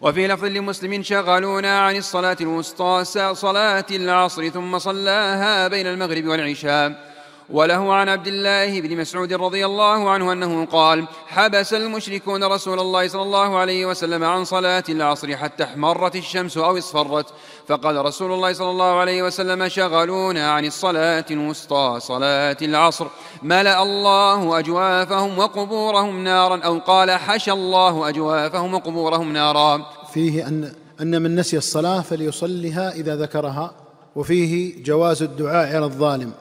وفي لفظ لمسلم شغلونا عن الصلاة الوسطى صلاة العصر ثم صلاها بين المغرب والعشاء. وله عن عبد الله بن مسعود رضي الله عنه أنه قال حبس المشركون رسول الله صلى الله عليه وسلم عن صلاة العصر حتى احمرت الشمس أو اصفرت. فقال رسول الله صلى الله عليه وسلم شغلونا عن الصلاة الوسطى صلاة العصر. ملأ الله أجوافهم وقبورهم نارا أو قال حشى الله أجوافهم وقبورهم نارا. فيه أن أن من نسي الصلاة فليصلها إذا ذكرها وفيه جواز الدعاء على الظالم.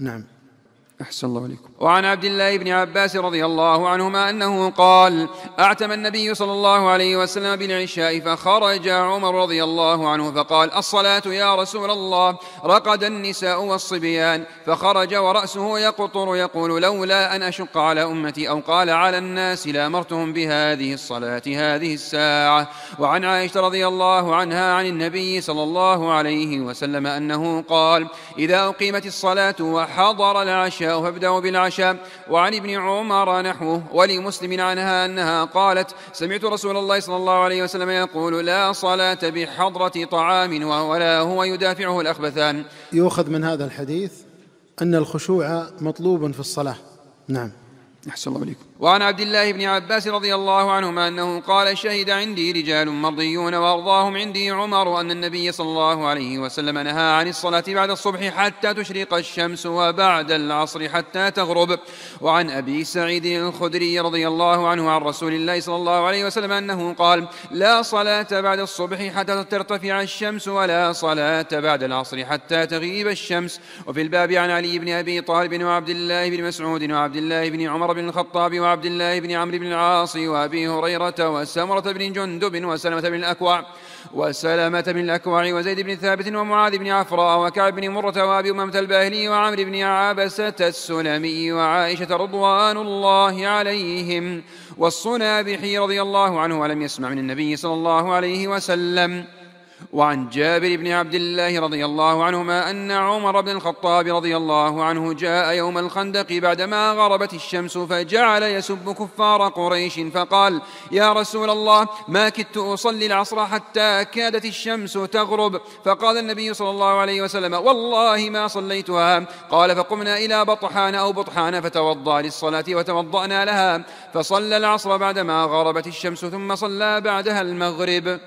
نعم. أحسن الله عليكم. وعن عبد الله بن عباس رضي الله عنهما أنه قال أعتم النبي صلى الله عليه وسلم بالعشاء فخرج عمر رضي الله عنه فقال الصلاة يا رسول الله رقد النساء والصبيان. فخرج ورأسه يقطر يقول لولا أن أشق على أمتي أو قال على الناس لأمرتهم بهذه الصلاة هذه الساعة. وعن عائشة رضي الله عنها عن النبي صلى الله عليه وسلم أنه قال إذا أقيمت الصلاة وحضر العشاء فابدأوا بالعشاء العشاء وعن ابن عمر نحوه ولمسلم عنها أنها قالت سمعت رسول الله صلى الله عليه وسلم يقول لا صلاة بحضرة طعام ولا هو يدافعه الأخبثان. يؤخذ من هذا الحديث أن الخشوع مطلوب في الصلاة. نعم. أحسن الله عليكم وعن عبد الله بن عباس رضي الله عنهما أنه قال شهد عندي رجال مرضيون وأرضاهم عندي عمر أن النبي صلى الله عليه وسلم نهى عن الصلاة بعد الصبح حتى تشرق الشمس وبعد العصر حتى تغرب. وعن أبي سعيد الخدري رضي الله عنه عن رسول الله صلى الله عليه وسلم أنه قال لا صلاة بعد الصبح حتى ترتفع الشمس ولا صلاة بعد العصر حتى تغيب الشمس. وفي الباب عن علي بن أبي طالب وعبد الله بن مسعود وعبد الله بن عمر بن الخطاب وعبد الله بن عمرو بن العاص وأبي هريرة وسمرة بن جندب وسلمة بن الأكوع وسلمة بن الأكوع وزيد بن ثابت ومعاذ بن عفراء وكعب بن مرة وأبي أمامة الباهلي وعمرو بن عابسة السلمي وعائشة رضوان الله عليهم والصنابحي رضي الله عنه ولم يسمع من النبي صلى الله عليه وسلم وعن جابر بن عبد الله رضي الله عنهما أن عمر بن الخطاب رضي الله عنه جاء يوم الخندق بعدما غربت الشمس فجعل يسب كفار قريش فقال يا رسول الله ما كدت أصلي العصر حتى كادت الشمس تغرب. فقال النبي صلى الله عليه وسلم والله ما صليتها. قال فقمنا إلى بطحان أو بطحان فتوضأ للصلاة وتوضأنا لها. فصلى العصر بعدما غربت الشمس ثم صلى بعدها المغرب.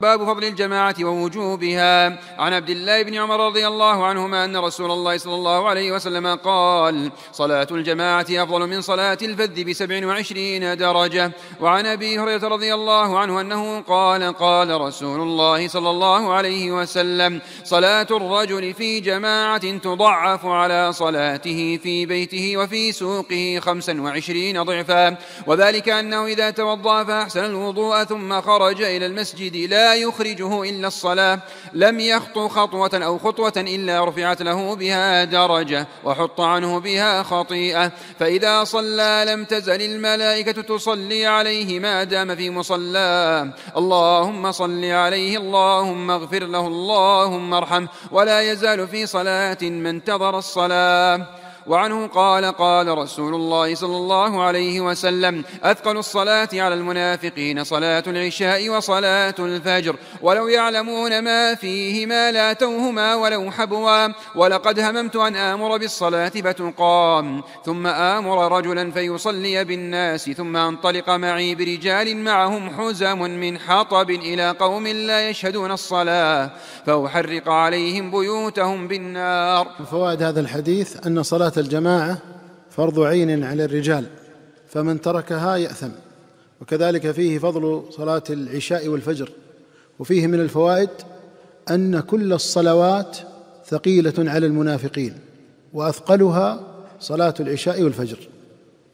باب فضل الجماعة ووجوبها. عن عبد الله بن عمر رضي الله عنهما أن رسول الله صلى الله عليه وسلم قال صلاة الجماعة أفضل من صلاة الفذ بسبع وعشرين درجة وعن أبي هريرة رضي الله عنه أنه قال قال رسول الله صلى الله عليه وسلم صلاة الرجل في جماعة تضعف على صلاته في بيته وفي سوقه خمسا وعشرين ضعفا وذلك أنه إذا توضأ فأحسن الوضوء ثم خرج إلى المسجد لا يخرجه إلا الصلاة. لم يخطو خطوة أو خطوة إلا رفعت له بها درجة وحط عنه بها خطيئة. فإذا صلى لم تزل الملائكة تصلي عليه ما دام في مصلاه اللهم صل عليه اللهم اغفر له اللهم ارحمه ولا يزال في صلاة من انتظر الصلاة. وعنه قال قال رسول الله صلى الله عليه وسلم أثقل الصلاة على المنافقين صلاة العشاء وصلاة الفجر ولو يعلمون ما فيهما لا توهما ولو حبوا ولقد هممت أن آمر بالصلاة فتقام ثم آمر رجلا فيصلي بالناس ثم أنطلق معي برجال معهم حزم من حطب إلى قوم لا يشهدون الصلاة فأحرق عليهم بيوتهم بالنار فوائد هذا الحديث أن صلاة الجماعة فرض عين على الرجال فمن تركها يأثم. وكذلك فيه فضل صلاة العشاء والفجر. وفيه من الفوائد أن كل الصلوات ثقيلة على المنافقين وأثقلها صلاة العشاء والفجر.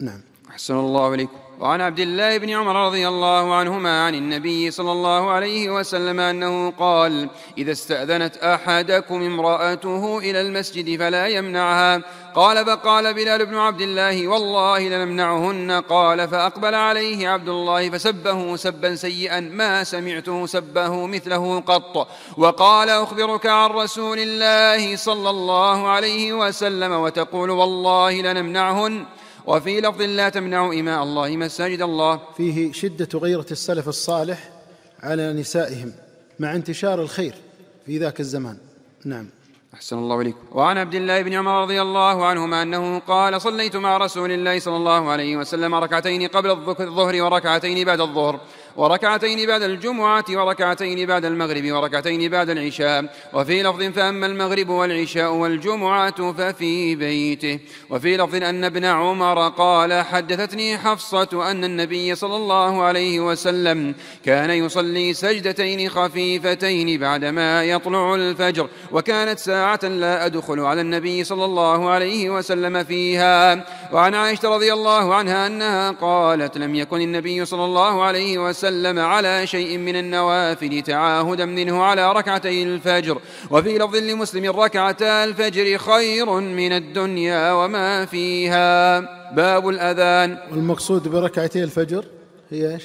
نعم. أحسن الله إليكم. وعن عبد الله بن عمر رضي الله عنهما عن النبي صلى الله عليه وسلم أنه قال إذا استأذنت أحدكم امرأته إلى المسجد فلا يمنعها. قال فقال بلال بن عبد الله والله لنمنعهن. قال فأقبل عليه عبد الله فسبه سبا سيئا ما سمعته سبه مثله قط. وقال أخبرك عن رسول الله صلى الله عليه وسلم وتقول والله لنمنعهن. وفي لفظ لا تمنعوا إماء الله مساجد الله. فيه شدة غيرة السلف الصالح على نسائهم مع انتشار الخير في ذاك الزمان. نعم. أحسن الله إليكم. وعن عبد الله بن عمر رضي الله عنهما أنه قال صليت مع رسول الله صلى الله عليه وسلم ركعتين قبل الظهر وركعتين بعد الظهر. وركعتين بعد الجمعة وركعتين بعد المغرب وركعتين بعد العشاء. وفي لفظ فأما المغرب والعشاء والجمعة ففي بيته. وفي لفظ أن ابن عمر قال حدثتني حفصة أن النبي صلى الله عليه وسلم كان يصلي سجدتين خفيفتين بعدما يطلع الفجر وكانت ساعة لا أدخل على النبي صلى الله عليه وسلم فيها. وعن عائشة رضي الله عنها أنها قالت لم يكن النبي صلى الله عليه وسلم وسلم على شيء من النوافل تعاهدا منه على ركعتي الفجر. وفي لفظ لمسلم ركعتا الفجر خير من الدنيا وما فيها. باب الأذان. والمقصود بركعتي الفجر هي؟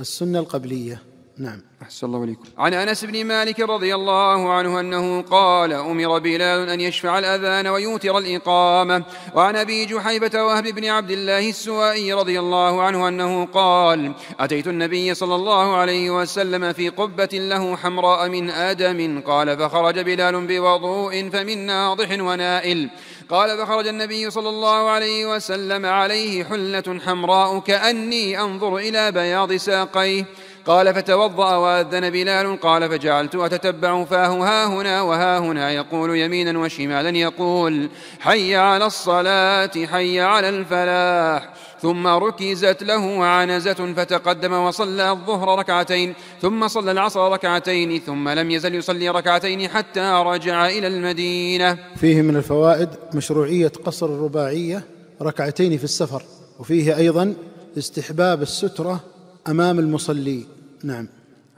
السنة القبلية. نعم. أحسن الله عليكم عن أنس بن مالك رضي الله عنه أنه قال أمر بلال أن يشفع الأذان ويوتر الإقامة. وعن أبي جحيبة وهب بن عبد الله السوائي رضي الله عنه أنه قال أتيت النبي صلى الله عليه وسلم في قبة له حمراء من آدم. قال فخرج بلال بوضوء فمن ناضح ونائل. قال فخرج النبي صلى الله عليه وسلم عليه حلة حمراء كأني أنظر إلى بياض ساقيه. قال فتوضأ وأذن بلال قال فجعلت أتتبع فاه ها هنا وها هنا يقول يمينا وشمالا يقول حي على الصلاة حي على الفلاح. ثم ركزت له عنزة فتقدم وصلى الظهر ركعتين ثم صلى العصر ركعتين ثم لم يزل يصلي ركعتين حتى رجع إلى المدينة. فيه من الفوائد مشروعية قصر الرباعية ركعتين في السفر وفيه أيضا استحباب السترة أمام المصلي. نعم.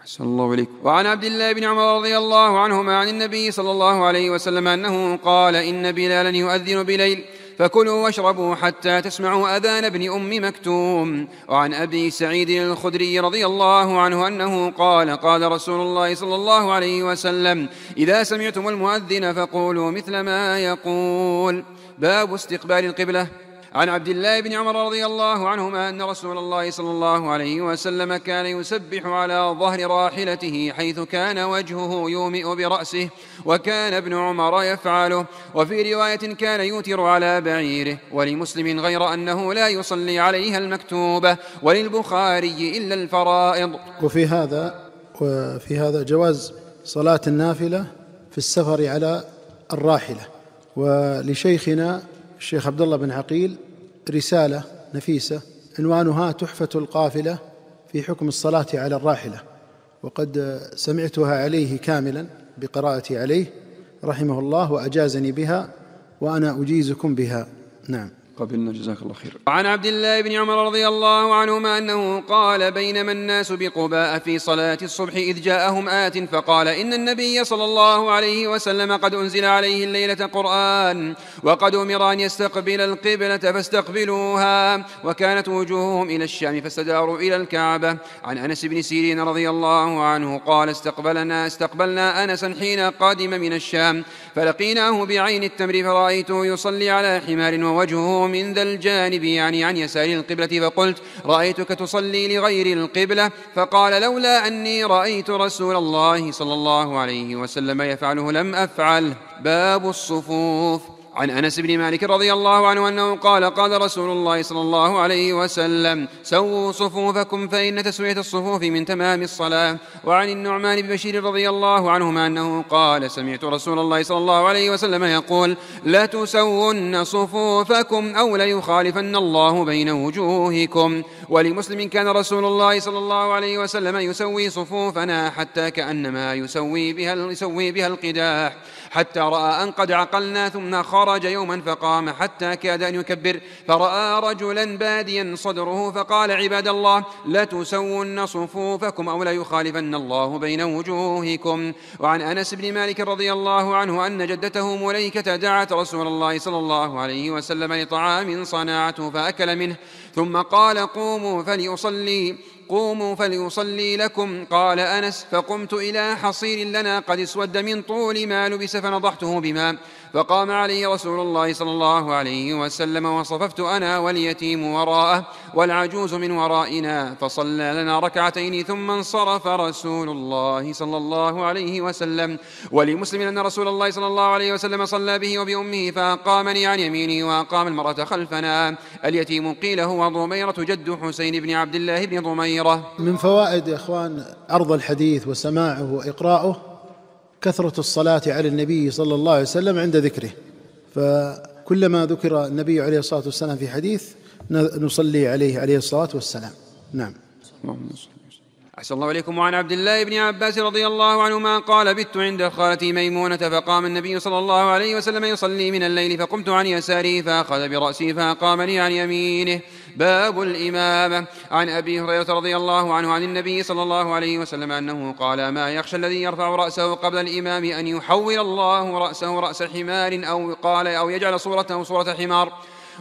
أحسن الله إليك. وعن عبد الله بن عمر رضي الله عنهما عن النبي صلى الله عليه وسلم أنه قال إن بلالا يؤذن بليل فكلوا واشربوا حتى تسمعوا أذان ابن أم مكتوم. وعن أبي سعيد الخدري رضي الله عنه أنه قال قال رسول الله صلى الله عليه وسلم إذا سمعتم المؤذن فقولوا مثل ما يقول. باب استقبال القبلة. عن عبد الله بن عمر رضي الله عنهما أن رسول الله صلى الله عليه وسلم كان يسبح على ظهر راحلته حيث كان وجهه يومئ برأسه وكان ابن عمر يفعله. وفي رواية كان يوتر على بعيره ولمسلم غير أنه لا يصلي عليها المكتوبة وللبخاري إلا الفرائض. وفي هذا وفي هذا جواز صلاة النافلة في السفر على الراحلة. ولشيخنا الشيخ عبد الله بن عقيل رسالة نفيسة عنوانها تحفة القافلة في حكم الصلاة على الراحلة وقد سمعتها عليه كاملا بقراءتي عليه رحمه الله وأجازني بها وأنا أجيزكم بها. نعم. قبلنا جزاك الله خير. عن عبد الله بن عمر رضي الله عنهما أنه قال بينما الناس بقباء في صلاة الصبح إذ جاءهم آت فقال إن النبي صلى الله عليه وسلم قد أنزل عليه الليلة قرآن وقد أمر أن يستقبل القبلة فاستقبلوها وكانت وجوههم إلى الشام فاستداروا إلى الكعبة. عن أنس بن سيرين رضي الله عنه قال استقبلنا استقبلنا أنسا حين قادم من الشام فلقيناه بعين التمر فرأيته يصلي على حمار ووجهه من ذا الجانب يعني عن يسار القبلة فقلت رأيتك تصلي لغير القبلة؟ فقال لولا أني رأيت رسول الله صلى الله عليه وسلم يفعله لم أفعل. باب الصفوف. عن أنس بن مالك رضي الله عنه أنه قال قال رسول الله صلى الله عليه وسلم سووا صفوفكم فإن تسوية الصفوف من تمام الصلاة. وعن النعمان بن بشير رضي الله عنهما أنه قال سمعت رسول الله صلى الله عليه وسلم يقول لتسون صفوفكم أو ليخالفن الله بين وجوهكم. ولمسلم كان رسول الله صلى الله عليه وسلم يسوي صفوفنا حتى كأنما يسوي بها يسوي بها القداح. حتى رأى أن قد عقلنا ثم خرج خرج يوما فقام حتى كاد أن يكبر. فرأى رجلا باديا صدره فقال عباد الله لتسون صفوفكم أو ليخالفن الله بين وجوهكم. وعن أنس بن مالك رضي الله عنه أن جدته مليكة دعت رسول الله صلى الله عليه وسلم لطعام صنعته فأكل منه ثم قال قوموا فليصلي. قوموا فليصلي لكم. قال أنس فقمت إلى حصير لنا قد اسود من طول ما لبس فنضحته بماء. فقام عليه رسول الله صلى الله عليه وسلم وصففت أنا واليتيم وراءه والعجوز من ورائنا فصلى لنا ركعتين ثم انصرف رسول الله صلى الله عليه وسلم. ولمسلم أن رسول الله صلى الله عليه وسلم صلى به وبأمه فأقامني عن يمينه وأقام المرأة خلفنا. اليتيم قيل هو ضميرة جد حسين بن عبد الله بن ضميرة. من فوائد يا إخوان عرض الحديث وسماعه وإقراؤه كثرة الصلاة على النبي صلى الله عليه وسلم عند ذكره. فكلما ذكر النبي عليه الصلاة والسلام في حديث نصلي عليه عليه الصلاة والسلام. نعم. أحسن الله عليكم وعن عبد الله بن عباس رضي الله عنهما قال بت عند خالتي ميمونة فقام النبي صلى الله عليه وسلم يصلي من الليل فقمت عن يساره فأخذ برأسي فأقامني عن يمينه. باب الإمامة. عن أبي هريرة رضي الله عنه عن النبي صلى الله عليه وسلم أنه قال ما يخشى الذي يرفع رأسه قبل الإمام أن يحول الله رأسه رأس حمار أو قال أو يجعل صورته صورة حمار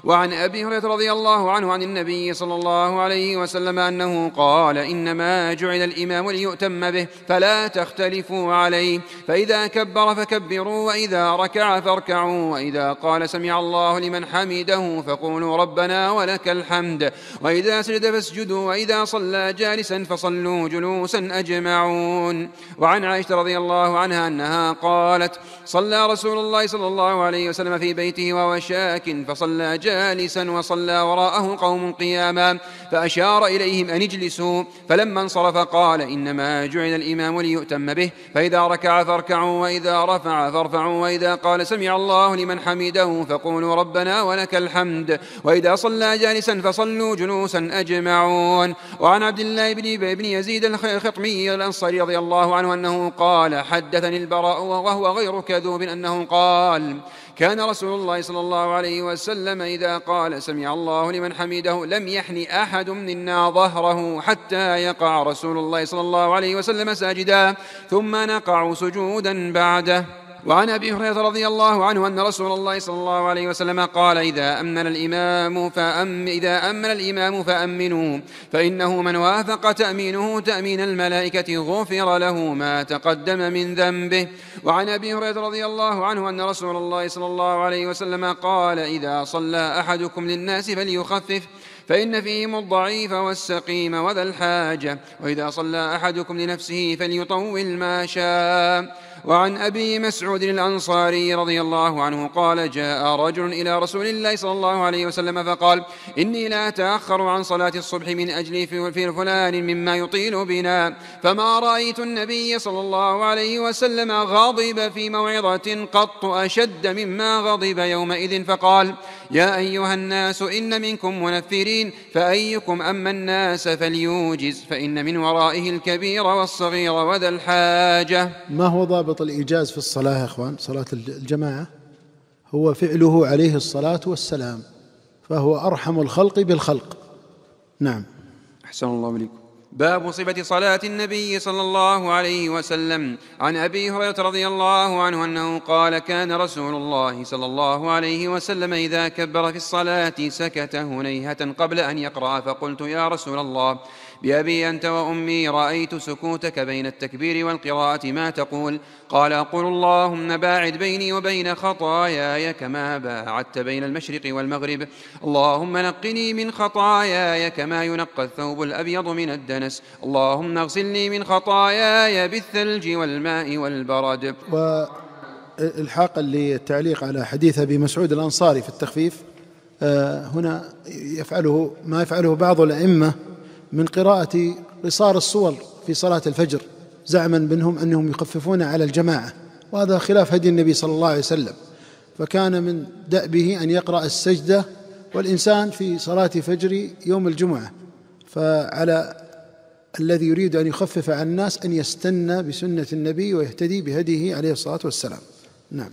وعن أبي هريرة رضي الله عنه عن النبي صلى الله عليه وسلم أنه قال إنما جعل الإمام ليؤتم به فلا تختلفوا عليه. فإذا كبر فكبروا وإذا ركع فاركعوا وإذا قال سمع الله لمن حمده فقولوا ربنا ولك الحمد. وإذا سجد فاسجدوا وإذا صلى جالسا فصلوا جلوسا أجمعون. وعن عائشة رضي الله عنها أنها قالت صلى رسول الله صلى الله عليه وسلم في بيته وهو شاك فصلى جالسا وصلى وراءه قوم قياما فأشار إليهم أن اجلسوا فلما انصرف قال إنما جعل الإمام ليؤتم به فإذا ركع فاركعوا وإذا رفع فارفعوا وإذا قال سمع الله لمن حمده فقولوا ربنا ولك الحمد وإذا صلى جالسا فصلوا جلوسا أجمعون. وعن عبد الله بن بن يزيد الخطمي الأنصاري رضي الله عنه أنه قال حدثني البراء وهو غير كذوب أنه قال كان رسول الله صلى الله عليه وسلم إذا قال سمع الله لمن حمده لم يحن أحد منا ظهره حتى يقع رسول الله صلى الله عليه وسلم ساجدا ثم نقع سجودا بعده. وعن أبي هريرة رضي الله عنه أن رسول الله صلى الله عليه وسلم قال إذا أمن الإمام فأم إذا أمن الإمام فأمنوا فإنه من وافق تأمينه تأمين الملائكة غفر له ما تقدم من ذنبه. وعن أبي هريرة رضي الله عنه أن رسول الله صلى الله عليه وسلم قال إذا صلى أحدكم للناس فليخفف فإن فيهم الضعيف والسقيم وذا الحاجة وإذا صلى أحدكم لنفسه فليطول ما شاء. وعن أبي مسعود الأنصاري رضي الله عنه قال جاء رجل إلى رسول الله صلى الله عليه وسلم فقال إني لا أتأخر عن صلاة الصبح من أجل في فلان مما يطيل بنا. فما رأيت النبي صلى الله عليه وسلم غضب في موعظة قط أشد مما غضب يومئذ فقال يا أيها الناس إن منكم منفرين فأيكم أما الناس فليوجز فإن من ورائه الكبير والصغير وذا الحاجة. ما هو ضابط الإيجاز في الصلاة يا أخوان صلاة الجماعة هو فعله عليه الصلاة والسلام فهو أرحم الخلق بالخلق. نعم. أحسن الله إليكم. باب صفة صلاة النبي صلى الله عليه وسلم. عن أبي هريرة رضي الله عنه أنه قال كان رسول الله صلى الله عليه وسلم إذا كبر في الصلاة سكت هنيهة قبل أن يقرأ فقلت يا رسول الله بأبي أنت وأمي رأيت سكوتك بين التكبير والقراءة ما تقول؟ قال أقول اللهم باعد بيني وبين خطاياي كما باعدت بين المشرق والمغرب. اللهم نقني من خطاياي كما ينقى الثوب الأبيض من الدنس. اللهم اغسلني من خطاياي بالثلج والماء والبرد. والحاقا للتعليق على حديث أبي مسعود الأنصاري في التخفيف آه، هنا يفعله ما يفعله بعض الأئمة من قراءة قصار الصور في صلاة الفجر زعما منهم أنهم يخففون على الجماعة وهذا خلاف هدي النبي صلى الله عليه وسلم. فكان من دأبه أن يقرأ السجدة والإنسان في صلاة فجر يوم الجمعة. فعلى الذي يريد أن يخفف عن الناس أن يستنى بسنة النبي ويهتدي بهديه عليه الصلاة والسلام. نعم.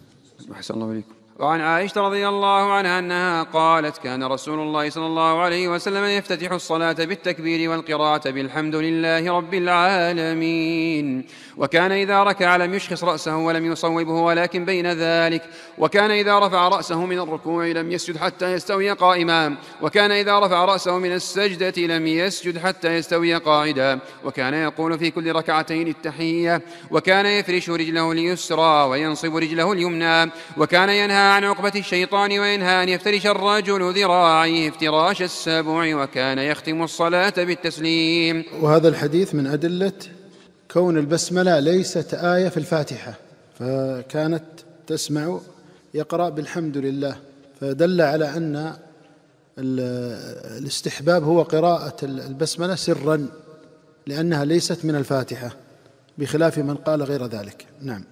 أحسن الله إليكم. وعن عائشة رضي الله عنها أنها قالت كان رسول الله صلى الله عليه وسلم يفتتح الصلاة بالتكبير والقراءة بالحمد لله رب العالمين. وكان إذا ركع لم يشخص رأسه ولم يصوبه ولكن بين ذلك وكان إذا رفع رأسه من الركوع لم يسجد حتى يستوي قائما. وكان إذا رفع رأسه من السجدة لم يسجد حتى يستوي قاعدا. وكان يقول في كل ركعتين التحية وكان يفرش رجله اليسرى وينصب رجله اليمنى. وكان ينهى عن عقبة الشيطان وينهى أن يفترش الرجل ذراعيه افتراش السبع وكان يختم الصلاة بالتسليم. وهذا الحديث من أدلة كون البسملة ليست آية في الفاتحة فكانت تسمع يقرأ بالحمد لله. فدل على أن الاستحباب هو قراءة البسملة سرا لأنها ليست من الفاتحة بخلاف من قال غير ذلك. نعم.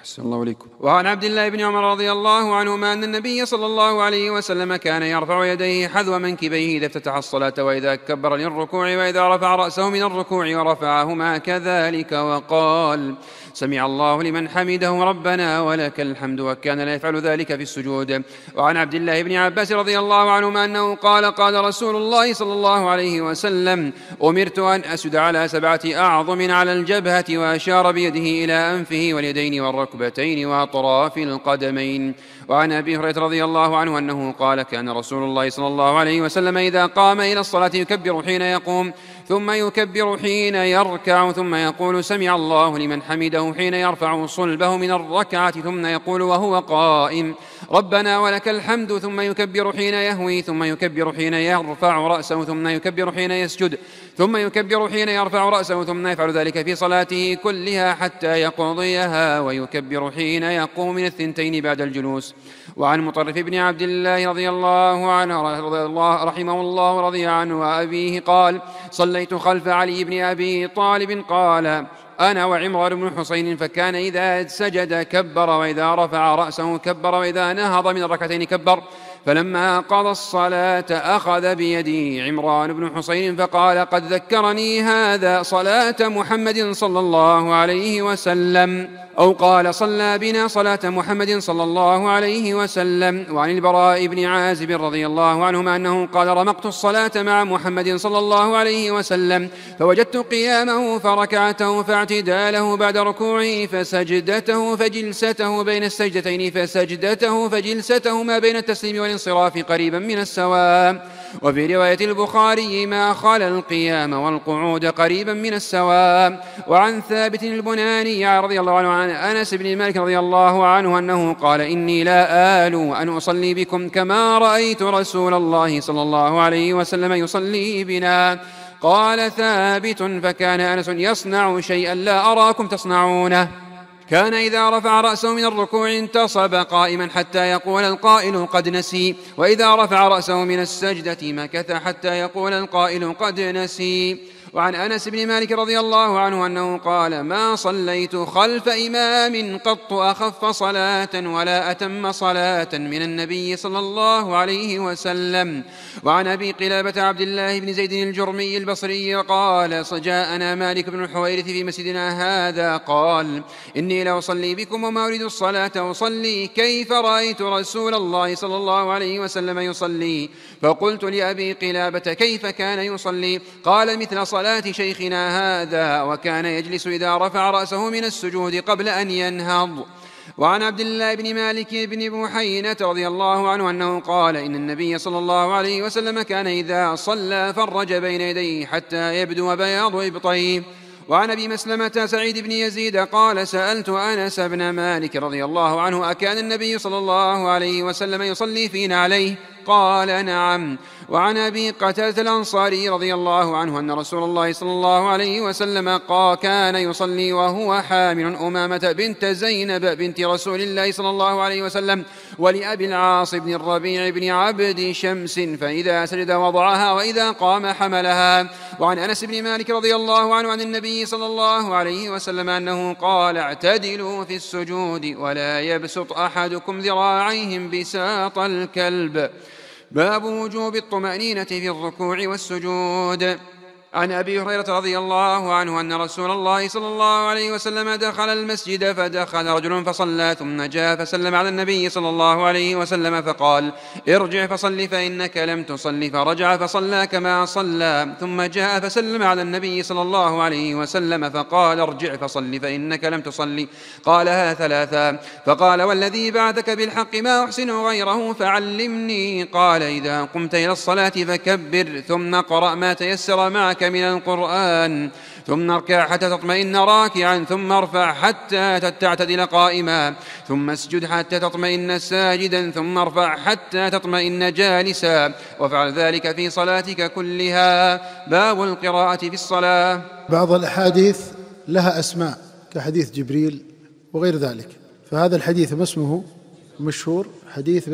أحسن الله عليكم وعن عبد الله بن عمر رضي الله عنهما أن النبي صلى الله عليه وسلم كان يرفع يديه حذو منكبيه إذا افتتح الصلاة وإذا كبر للركوع وإذا رفع رأسه من الركوع ورفعهما كذلك وقال سمع الله لمن حمده ربنا ولك الحمد وكان لا يفعل ذلك في السجود. وعن عبد الله بن عباس رضي الله عنهما أنه قال قال رسول الله صلى الله عليه وسلم أمرت أن أسد على سبعة أعظم على الجبهة وأشار بيده إلى أنفه واليدين والركبتين وأطراف القدمين. وعن أبي هريرة رضي الله عنه أنه قال كان رسول الله صلى الله عليه وسلم إذا قام إلى الصلاة يكبر حين يقوم ثم يكبر حين يركع ثم يقول سمع الله لمن حمده حين يرفع صلبه من الركعة ثم يقول وهو قائم ربنا ولك الحمد ثم يكبر حين يهوي ثم يكبر حين يرفع رأسه ثم يكبر حين يسجد ثم يكبر حين يرفع رأسه ثم يفعل ذلك في صلاته كلها حتى يقضيها ويكبر حين يقوم من الثنتين بعد الجلوس. وعن مطرف بن عبد الله رضي الله عنه رضي الله رحمه الله ورضي عنه وأبيه قال صليت خلف علي بن أبي طالب قال أنا وعمران بن حسين فكان إذا سجد كبر وإذا رفع رأسه كبر وإذا نهض من الركعتين كبر. فلما قضى الصلاة أخذ بيدي عمران بن حسين فقال قد ذكرني هذا صلاة محمد صلى الله عليه وسلم. أو قال صلى بنا صلاة محمد صلى الله عليه وسلم. وعن البراء بن عازب رضي الله عنهما أنه قال رمقت الصلاة مع محمد صلى الله عليه وسلم فوجدت قيامه فركعته فاعتداله بعد ركوعه فسجدته فجلسته بين السجدتين فسجدته فجلسته ما بين التسليم والانصراف قريبا من السواء وفي رواية البخاري ما خال القيام والقعود قريبا من السواء وعن ثابت البناني رضي الله عنه عن أنس بن مالك رضي الله عنه أنه قال إني لا آل أن أصلي بكم كما رأيت رسول الله صلى الله عليه وسلم يصلي بنا. قال ثابت فكان أنس يصنع شيئا لا أراكم تصنعونه. كان إذا رفع رأسه من الركوع انتصب قائما حتى يقول القائل قد نسي وإذا رفع رأسه من السجدة مكث حتى يقول القائل قد نسي. وعن أنس بن مالك رضي الله عنه أنه قال ما صليت خلف إمام قط أخف صلاة ولا أتم صلاة من النبي صلى الله عليه وسلم وعن أبي قلابة عبد الله بن زيد الجرمي البصري قال جاءنا مالك بن الحويرث في مسجدنا هذا قال إني لاصلي بكم وما أريد الصلاة أصلي كيف رأيت رسول الله صلى الله عليه وسلم يصلي فقلت لأبي قلابة كيف كان يصلي؟ قال مثل صلاة صلاة شيخنا هذا وكان يجلس إذا رفع رأسه من السجود قبل أن ينهض. وعن عبد الله بن مالك بن بحينة رضي الله عنه أنه قال إن النبي صلى الله عليه وسلم كان إذا صلى فرج بين يديه حتى يبدو بياض إبطيه. وعن أبي مسلمة سعيد بن يزيد قال سألت أنس بن مالك رضي الله عنه أكان النبي صلى الله عليه وسلم يصلي فينا عليه قال نعم. وعن أبي قتادة الأنصاري رضي الله عنه أن رسول الله صلى الله عليه وسلم قال كان يصلي وهو حامل أمامة بنت زينب بنت رسول الله صلى الله عليه وسلم ولأبي العاص بن الربيع بن عبد شمس فإذا سجد وضعها وإذا قام حملها. وعن أنس بن مالك رضي الله عنه عن النبي صلى الله عليه وسلم أنه قال اعتدلوا في السجود ولا يبسط أحدكم ذراعيهم بساط الكلب. باب وجوب الطمأنينة في الركوع والسجود. عن أبي هريرة رضي الله عنه أن رسول الله صلى الله عليه وسلم دخل المسجد فدخل رجل فصلى ثم جاء فسلم على النبي صلى الله عليه وسلم فقال ارجع فصل فإنك لم تصل فرجع فصلى كما صلى ثم جاء فسلم على النبي صلى الله عليه وسلم فقال ارجع فصل فإنك لم تصلي. قالها ثلاثا فقال والذي بعثك بالحق ما أحسن غيره فعلمني. قال إذا قمت إلى الصلاة فكبر ثم قرا ما تيسر معك معك من القرآن. ثم اركع حتى تطمئن راكعا ثم ارفع حتى تعتدل قائما. ثم اسجد حتى تطمئن ساجدا ثم ارفع حتى تطمئن جالسا. وافعل ذلك في صلاتك كلها. باب القراءة في الصلاة. بعض الأحاديث لها أسماء كحديث جبريل وغير ذلك. فهذا الحديث ما اسمه؟ مشهور. حديث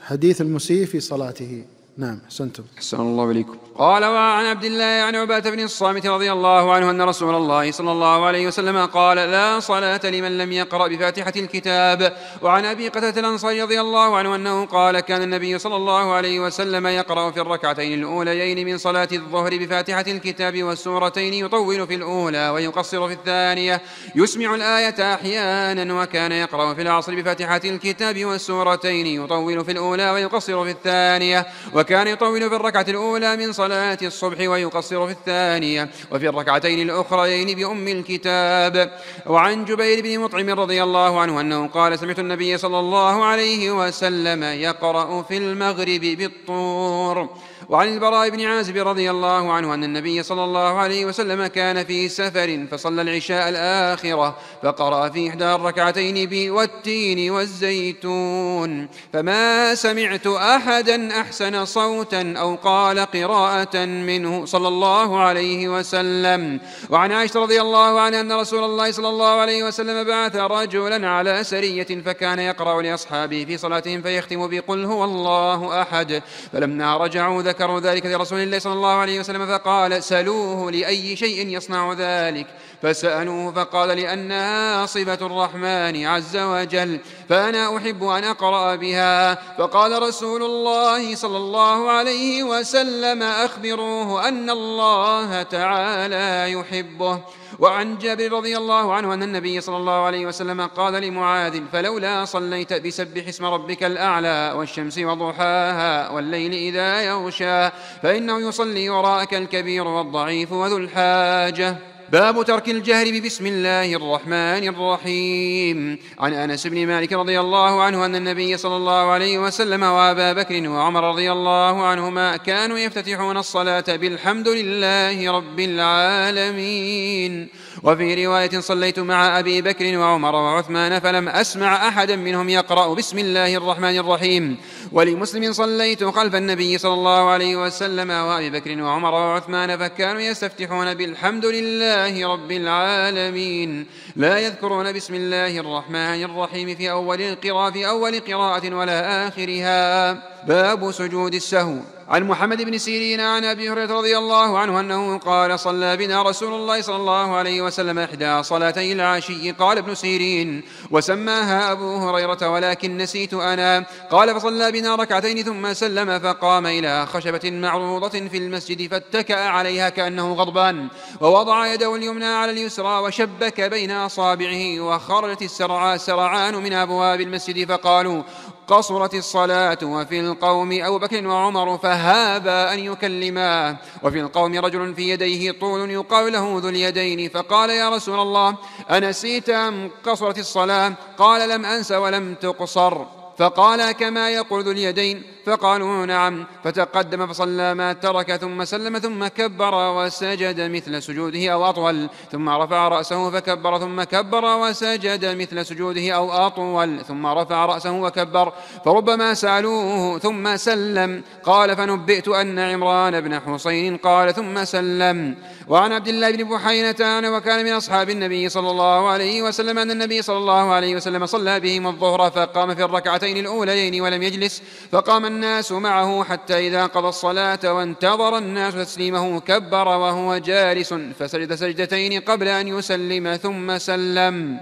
حديث المسيء في صلاته. نعم أحسنتم. أحسن الله إليكم. قال وعن عبد الله عن عبادة بن الصامت رضي الله عنه أن رسول الله صلى الله عليه وسلم قال لا صلاة لمن لم يقرأ بفاتحة الكتاب. وعن أبي قتادة الأنصاري رضي الله عنه أنه قال كان النبي صلى الله عليه وسلم يقرأ في الركعتين الأوليين من صلاة الظهر بفاتحة الكتاب والسورتين يطول في الأولى ويقصر في الثانية يسمع الآية أحيانا وكان يقرأ في العصر بفاتحة الكتاب والسورتين يطول في الأولى ويقصر في الثانية وكان يطول في الركعة الأولى من صلاة صلاة الصبح ويقصر في الثانية وفي الركعتين الأخريين بأم الكتاب. وعن جبير بن مطعم رضي الله عنه أنه قال سمعت النبي صلى الله عليه وسلم يقرأ في المغرب بالطور. وعن البراء بن عازب رضي الله عنه أن النبي صلى الله عليه وسلم كان في سفر فصلى العشاء الآخرة فقرأ في إحدى الركعتين والتين والزيتون فما سمعت أحدا أحسن صوتا أو قال قراءة منه صلى الله عليه وسلم وعن عائشة رضي الله عنها أن رسول الله صلى الله عليه وسلم بعث رجلا على سرية فكان يقرأ لأصحابه في صلاتهم فيختم بقل هو الله أحد فلما رجعوا ذكر ذكروا ذلك لرسول الله صلى الله عليه وسلم فقال سلوه لأي شيء يصنع ذلك. فسألوه فقال لأنها صفة الرحمن عز وجل فأنا أحب أن أقرأ بها. فقال رسول الله صلى الله عليه وسلم أخبروه أن الله تعالى يحبه. وعن جابر رضي الله عنه أن النبي صلى الله عليه وسلم قال لمعاذ فلولا صليت بسبح اسم ربك الأعلى والشمس وضحاها والليل إذا يغشى فإنه يصلي وراءك الكبير والضعيف وذو الحاجة. باب ترك الجهر ببسم الله الرحمن الرحيم. عن أنس بن مالك رضي الله عنه أن النبي صلى الله عليه وسلم وأبا بكر وعمر رضي الله عنهما كانوا يفتتحون الصلاة بالحمد لله رب العالمين. وفي رواية صليت مع أبي بكر وعمر وعثمان فلم أسمع أحدا منهم يقرأ بسم الله الرحمن الرحيم. ولمسلم صليت خلف النبي صلى الله عليه وسلم وأبي بكر وعمر وعثمان فكانوا يستفتحون بالحمد لله لله رب العالمين. لا يذكرون بسم الله الرحمن الرحيم في أول القراءة في أول قراءة ولا آخرها. باب سجود السهو. عن محمد بن سيرين عن أبي هريرة رضي الله عنه أنه قال صلى بنا رسول الله صلى الله عليه وسلم إحدى صلاتي العشي قال ابن سيرين وسماها أبو هريرة ولكن نسيت أنا. قال فصلى بنا ركعتين ثم سلم فقام إلى خشبة معروضة في المسجد فاتكأ عليها كأنه غضبان. ووضع يده اليمنى على اليسرى وشبك بين أصابعه وخرجت السرعى سرعان من أبواب المسجد فقالوا قصرت الصلاة وفي القوم أبو بكر وعمر فهابا أن يكلما. وفي القوم رجل في يديه طول يقال له ذو اليدين فقال يا رسول الله أنسيت أم قصرت الصلاة؟ قال لم أنس ولم تقصر. فقال كما يقول ذو اليدين فقالوا نعم فتقدم فصلى ما ترك ثم سلم ثم كبر وسجد مثل سجوده أو أطول ثم رفع رأسه فكبر ثم كبر وسجد مثل سجوده أو أطول ثم رفع رأسه وكبر فربما سألوه ثم سلم قال فنبئت أن عمران بن حسين قال ثم سلم. وعن عبد الله بن بحينة وكان من أصحاب النبي صلى الله عليه وسلم أن النبي صلى الله عليه وسلم صلى بهم الظهر فقام في الركعتين الأوليين ولم يجلس فقام الناس معه حتى إذا قضى الصلاة وانتظر الناس تسليمه كبر وهو جالس فسجد سجدتين قبل أن يسلم ثم سلم.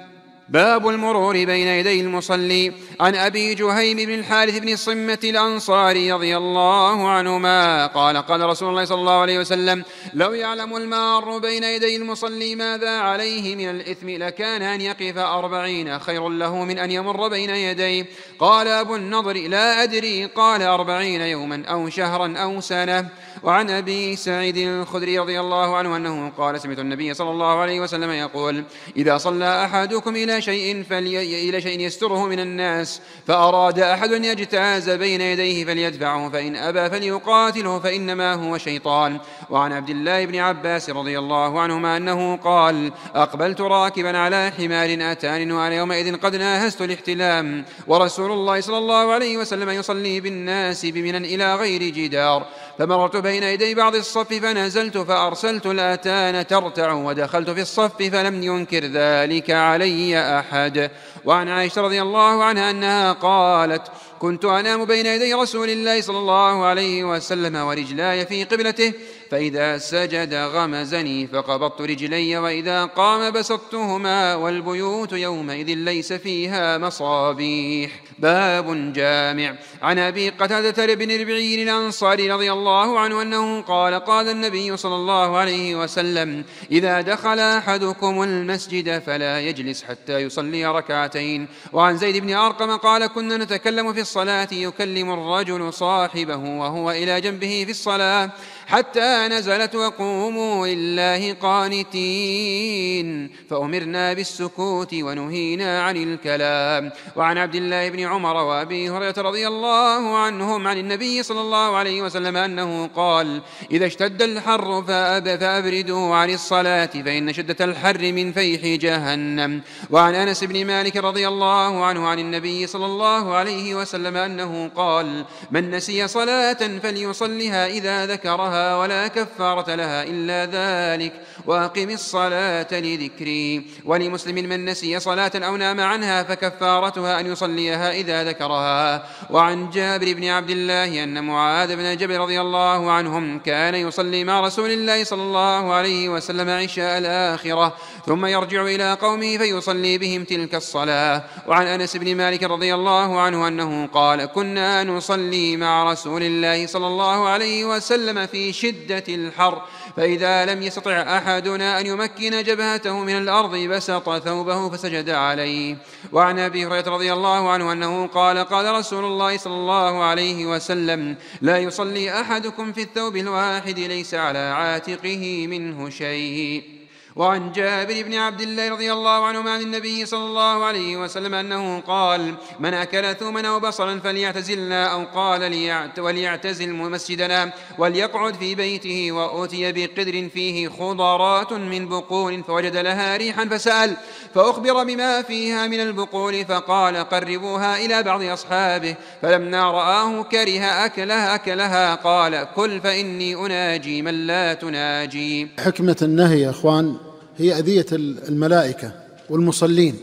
باب المرور بين يدي المصلي. عن أبي جهيم بن الحارث بن الصمة الأنصاري رضي الله عنهما قال قال رسول الله صلى الله عليه وسلم لو يعلم المار بين يدي المصلي ماذا عليه من الإثم لكان أن يقف أربعين خير له من أن يمر بين يديه. قال أبو النضر لا أدري. قال أربعين يوما أو شهرا أو سنة. وعن أبي سعيد الخدري رضي الله عنه أنه قال سمعت النبي صلى الله عليه وسلم يقول إذا صلى أحدكم إلى شيء فلي إلى شيء يستره من الناس فأراد أحد أن يجتاز بين يديه فليدفعه فإن أبى فليقاتله فإنما هو شيطان. وعن عبد الله بن عباس رضي الله عنهما أنه قال أقبلت راكبا على حمار أتاني وأنا يومئذ قد ناهزت الاحتلام ورسول الله صلى الله عليه وسلم يصلي بالناس بمنا إلى غير جدار. فمررت بين يدي بعض الصف فنزلت فأرسلت الآتان ترتع ودخلت في الصف فلم ينكر ذلك علي أحد. وعن عائشة رضي الله عنها أنها قالت كنت أنام بين يدي رسول الله صلى الله عليه وسلم ورجلاي في قبلته فإذا سجد غمزني فقبضت رجلي وإذا قام بسطتهما والبيوت يومئذ ليس فيها مصابيح. باب جامع. عن أبي قتادة بن ربعي الأنصاري رضي الله عنه أنه قال قال النبي صلى الله عليه وسلم إذا دخل أحدكم المسجد فلا يجلس حتى يصلي ركعتين. وعن زيد بن أرقم قال كنا نتكلم في الصلاة يكلم الرجل صاحبه وهو إلى جنبه في الصلاة حتى نزلت وقوموا لله قانتين فأمرنا بالسكوت ونهينا عن الكلام. وعن عبد الله بن عمر وأبي هريرة رضي الله عنهم عن النبي صلى الله عليه وسلم أنه قال إذا اشتد الحر فأب فأبردوا عن الصلاة فإن شدة الحر من فيح جهنم. وعن أنس بن مالك رضي الله عنه عن النبي صلى الله عليه وسلم أنه قال من نسي صلاة فليصلها إذا ذكرها ولا كفارة لها إلا ذلك وأقم الصلاة لذكري. ولمسلم من نسي صلاة أو نام عنها فكفارتها أن يصليها إذا ذكرها. وعن جابر بن عبد الله أن معاذ بن جبل رضي الله عنهم كان يصلي مع رسول الله صلى الله عليه وسلم عشاء الآخرة ثم يرجع إلى قومه فيصلي بهم تلك الصلاة. وعن أنس بن مالك رضي الله عنه أنه قال كنا نصلي مع رسول الله صلى الله عليه وسلم في شدة الحر فإذا لم يستطع أحدنا أن يمكن جبهته من الأرض بسط ثوبه فسجد عليه. وعن أبي هريرة رضي الله عنه أنه قال قال رسول الله صلى الله عليه وسلم لا يصلي أحدكم في الثوب الواحد ليس على عاتقه منه شيء. وعن جابر بن عبد الله رضي الله عنهما عن النبي صلى الله عليه وسلم أنه قال من أكل ثوما أو بصلا فليعتزلنا أو قال ليعت وليعتزل مسجدنا وليقعد في بيته وأتي بقدر فيه خضرات من بقول فوجد لها ريحا فسأل فأخبر بما فيها من البقول فقال قربوها إلى بعض أصحابه فلما رآه كره أكلها أكلها قال كل فإني أناجي من لا تناجي. حكمة النهي يا أخوان هي أذية الملائكة والمصلين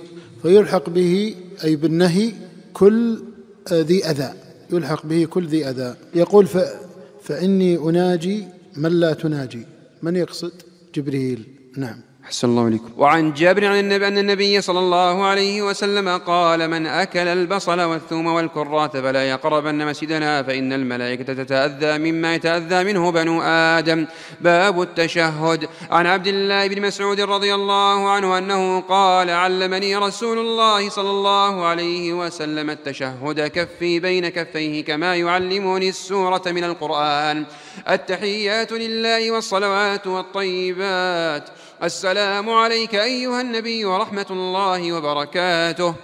فيلحق به أي بالنهي كل ذي أذى يلحق به كل ذي أذى. يقول ف فإني أناجي من لا تناجي. من يقصد؟ جبريل. نعم. أحسن الله إليكم. وعن جابر عن النبي أن النبي صلى الله عليه وسلم قال من أكل البصل والثوم والكراث فلا يقربن مسجدنا فإن الملائكة تتأذى مما يتأذى منه بنو آدم. باب التشهد. عن عبد الله بن مسعود رضي الله عنه أنه قال علمني رسول الله صلى الله عليه وسلم التشهد كفي بين كفيه كما يعلمني السورة من القرآن. التحيات لله والصلوات والطيبات. السلام عليك أيها النبي ورحمة الله وبركاته.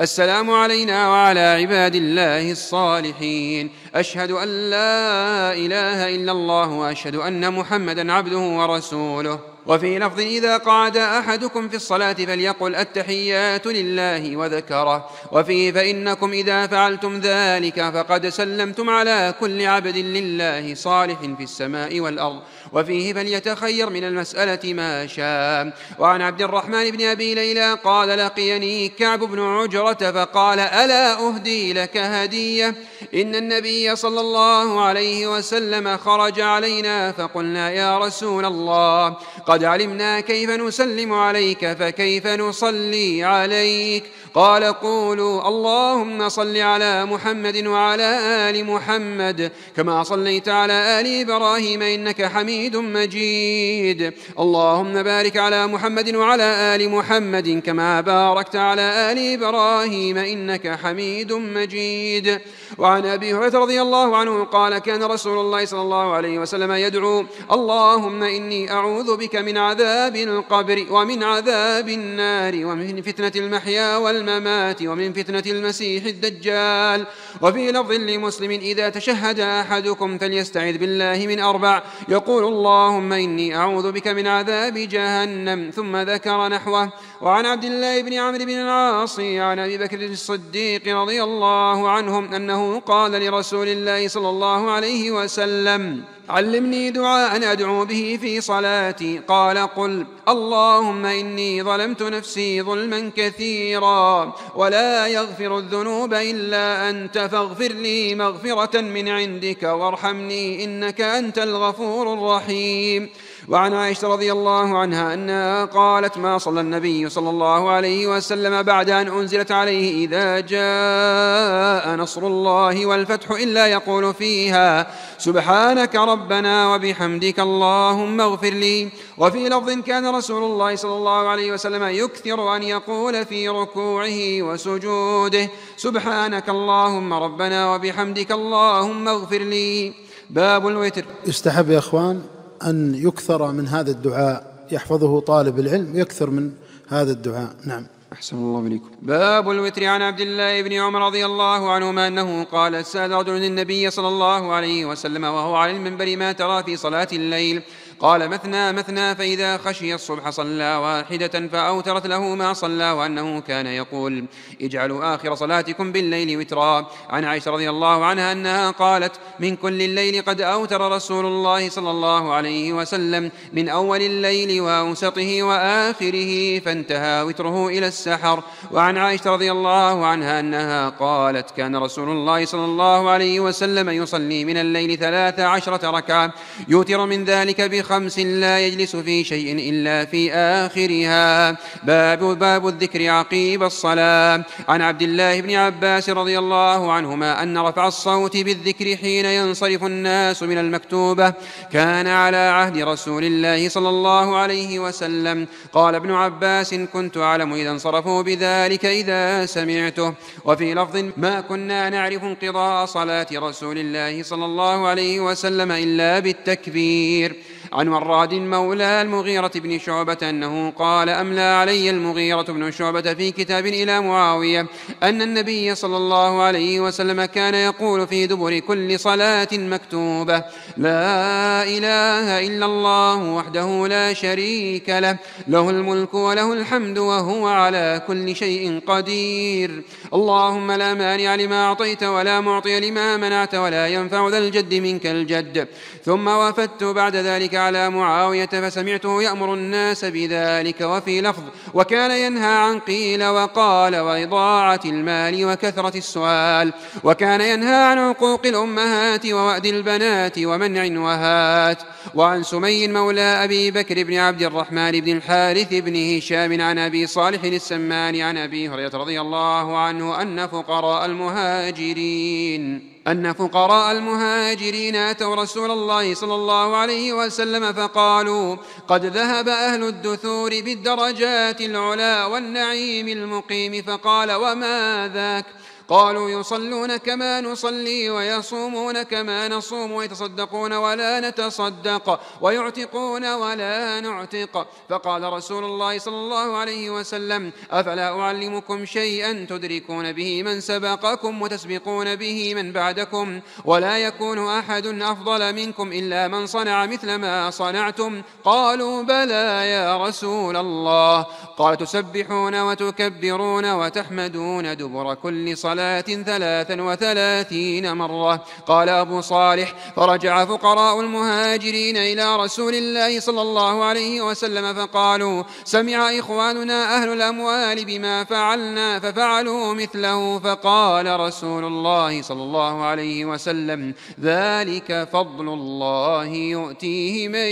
السلام علينا وعلى عباد الله الصالحين. أشهد أن لا إله إلا الله وأشهد أن محمدا عبده ورسوله. وفي لفظ إذا قعد أحدكم في الصلاة فليقل التحيات لله وذكره. وفيه فإنكم إذا فعلتم ذلك فقد سلمتم على كل عبد لله صالح في السماء والأرض. وفيه فليتخير من المسألة ما شاء. وعن عبد الرحمن بن أبي ليلى قال لقيني كعب بن عجرة فقال ألا أهدي لك هدية؟ إن النبي صلى الله عليه وسلم خرج علينا فقلنا يا رسول الله قد علمنا كيف نسلم عليك فكيف نصلي عليك. قال قولوا اللهم صل على محمد وعلى آل محمد كما صليت على آل إبراهيم إنك حميد مجيد. اللهم بارك على محمد وعلى آل محمد كما باركت على آل إبراهيم إنك حميد مجيد. وعن أبي هريرة رضي الله عنه قال كان رسول الله صلى الله عليه وسلم يدعو اللهم إني أعوذ بك من عذاب القبر ومن عذاب النار ومن فتنة المحيا والممات ومن فتنة المسيح الدجال. وفي لفظ لمسلم إذا تشهد أحدكم فليستعذ بالله من أربع. يقول اللهم إني أعوذ بك من عذاب جهنم. ثم ذكر نحوه. وعن عبد الله بن عمرو بن العاص عن أبي بكر الصديق رضي الله عنهم أنه قال لرسول الله صلى الله عليه وسلم علمني دعاء أدعو به في صلاتي. قال قل اللهم إني ظلمت نفسي ظلما كثيرا ولا يغفر الذنوب إلا أنت فاغفر لي مغفرة من عندك وارحمني إنك أنت الغفور الرحيم. وعن عائشة رضي الله عنها أنها قالت ما صلى النبي صلى الله عليه وسلم بعد أن أنزلت عليه إذا جاء نصر الله والفتح إلا يقول فيها سبحانك ربنا وبحمدك اللهم اغفر لي. وفي لفظ كان رسول الله صلى الله عليه وسلم يكثر أن يقول في ركوعه وسجوده سبحانك اللهم ربنا وبحمدك اللهم اغفر لي. باب الوتر. يستحب يا إخوان أن يكثر من هذا الدعاء يحفظه طالب العلم يكثر من هذا الدعاء. نعم. أحسن الله إليكم. باب الوتر عن عبد الله بن عمر رضي الله عنهما أنه قال سأل رجل النبي صلى الله عليه وسلم وهو على المنبر ما ترى في صلاة الليل؟ قال مثنى مثنى فإذا خشي الصبح صلى واحدة فأوترت له ما صلى وأنه كان يقول اجعلوا آخر صلاتكم بالليل وترا. عن عائشة رضي الله عنها أنها قالت من كل الليل قد أوتر رسول الله صلى الله عليه وسلم من أول الليل وأوسطه وآخره فانتهى وتره إلى السحر. وعن عائشة رضي الله عنها أنها قالت كان رسول الله صلى الله عليه وسلم يصلي من الليل ثلاث عشرة ركعة. يوتر من ذلك بخمس لا يجلس في شيء إلا في آخرها. باب باب الذكر عقيب الصلاة. عن عبد الله بن عباس رضي الله عنهما أن رفع الصوت بالذكر حين ينصرف الناس من المكتوبة. كان على عهد رسول الله صلى الله عليه وسلم. قال ابن عباس كنت أعلم إذا انصرفوا بذلك إذا سمعته. وفي لفظ ما كنا نعرف انقضاء صلاة رسول الله صلى الله عليه وسلم إلا بالتكبير. عن وراد مولى المغيرة بن شعبة أنه قال أملى علي المغيرة بن شعبة في كتاب إلى معاوية أن النبي صلى الله عليه وسلم كان يقول في دبر كل صلاة مكتوبة لا إله إلا الله وحده لا شريك له له الملك وله الحمد وهو على كل شيء قدير. اللهم لا مانع لما أعطيت ولا معطي لما منعت ولا ينفع ذا الجد منك الجد. ثم وفدت بعد ذلك على معاوية فسمعته يأمر الناس بذلك وفي لفظ وكان ينهى عن قيل وقال وإضاعة المال وكثرة السؤال وكان ينهى عن عقوق الأمهات ووأد البنات ومنع وهات وعن سمي مولى أبي بكر بن عبد الرحمن بن الحارث بن هشام عن أبي صالح السمان عن أبي هريرة رضي الله عنه أن فقراء المهاجرين أن فقراء المهاجرين أتوا رسول الله صلى الله عليه وسلم فقالوا قد ذهب أهل الدثور بالدرجات العلا والنعيم المقيم فقال وما ذاك قالوا يصلون كما نصلي ويصومون كما نصوم ويتصدقون ولا نتصدق ويعتقون ولا نعتق. فقال رسول الله صلى الله عليه وسلم أفلا أعلمكم شيئا تدركون به من سبقكم وتسبقون به من بعدكم؟ ولا يكون أحد أفضل منكم إلا من صنع مثل ما صنعتم؟ قالوا بلى يا رسول الله. قال تسبحون وتكبرون وتحمدون دبر كل صلاة ثلاثا وثلاثين مرة. قال أبو صالح فرجع فقراء المهاجرين إلى رسول الله صلى الله عليه وسلم فقالوا سمع إخواننا أهل الأموال بما فعلنا ففعلوا مثله. فقال رسول الله صلى الله عليه وسلم ذلك فضل الله يؤتيه من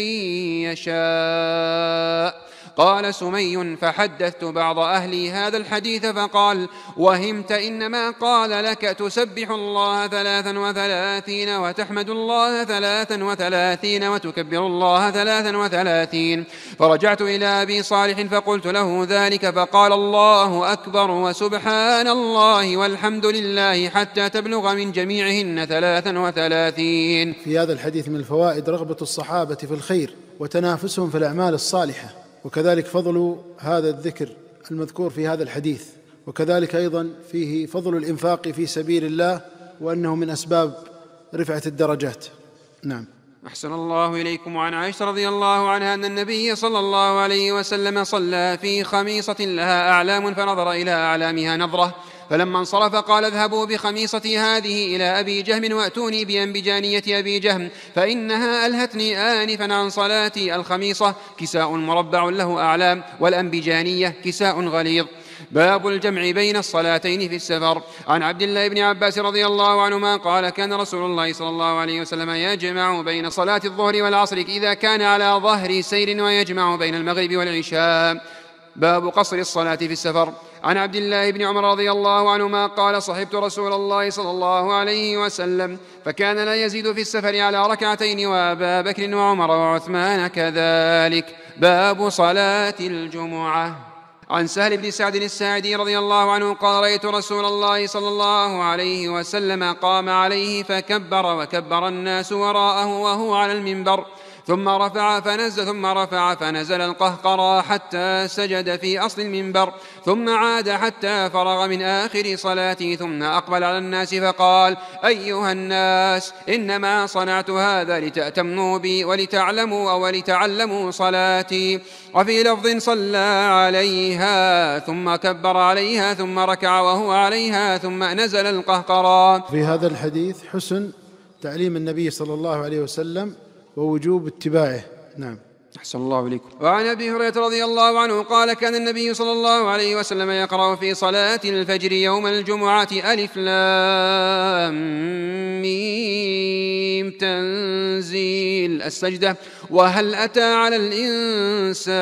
يشاء. قال سمي فحدثت بعض أهلي هذا الحديث فقال وهمت إنما قال لك تسبح الله ثلاثا وثلاثين وتحمد الله ثلاثا وثلاثين وتكبر الله ثلاثا وثلاثين فرجعت إلى أبي صالح فقلت له ذلك فقال الله أكبر وسبحان الله والحمد لله حتى تبلغ من جميعهن ثلاثا وثلاثين في هذا الحديث من الفوائد رغبة الصحابة في الخير وتنافسهم في الأعمال الصالحة. وكذلك فضل هذا الذكر المذكور في هذا الحديث وكذلك أيضا فيه فضل الإنفاق في سبيل الله وأنه من أسباب رفعة الدرجات. نعم. أحسن الله إليكم. وعن عائشة رضي الله عنها أن النبي صلى الله عليه وسلم صلى في خميصة لها أعلام فنظر إلى أعلامها نظرة فلما انصرف قال اذهبوا بخميصتي هذه إلى أبي جهم وأتوني بأنبجانية أبي جهم فإنها ألهتني آنفا عن صلاتي الخميصة كساء مربع له أعلام والأنبجانية كساء غليظ. باب الجمع بين الصلاتين في السفر. عن عبد الله بن عباس رضي الله عنهما قال كان رسول الله صلى الله عليه وسلم يجمع بين صلاة الظهر والعصر إذا كان على ظهر سير ويجمع بين المغرب والعشاء. باب قصر الصلاة في السفر. عن عبد الله بن عمر رضي الله عنهما قال صحبت رسول الله صلى الله عليه وسلم فكان لا يزيد في السفر على ركعتين وأبا بكر وعمر وعثمان كذلك. باب صلاة الجمعة. عن سهل بن سعد الساعدي رضي الله عنه قال رأيت رسول الله صلى الله عليه وسلم قام عليه فكبر وكبر الناس وراءه وهو على المنبر. ثم رفع فنزل ثم رفع فنزل القهقرى حتى سجد في أصل المنبر ثم عاد حتى فرغ من آخر صلاته ثم أقبل على الناس فقال أيها الناس إنما صنعت هذا لتأتمنوا بي ولتعلموا أو ولتعلموا صلاتي. وفي لفظ صلى عليها ثم كبر عليها ثم ركع وهو عليها ثم نزل القهقرى. في هذا الحديث حسن تعليم النبي صلى الله عليه وسلم ووجوب اتباعه. نعم. أحسن الله إليكم. وعن أبي هريرة رضي الله عنه قال كان النبي صلى الله عليه وسلم يقرأ في صلاة الفجر يوم الجمعة ألف لام ميم تنزيل السجدة وهل أتى على الإنسان؟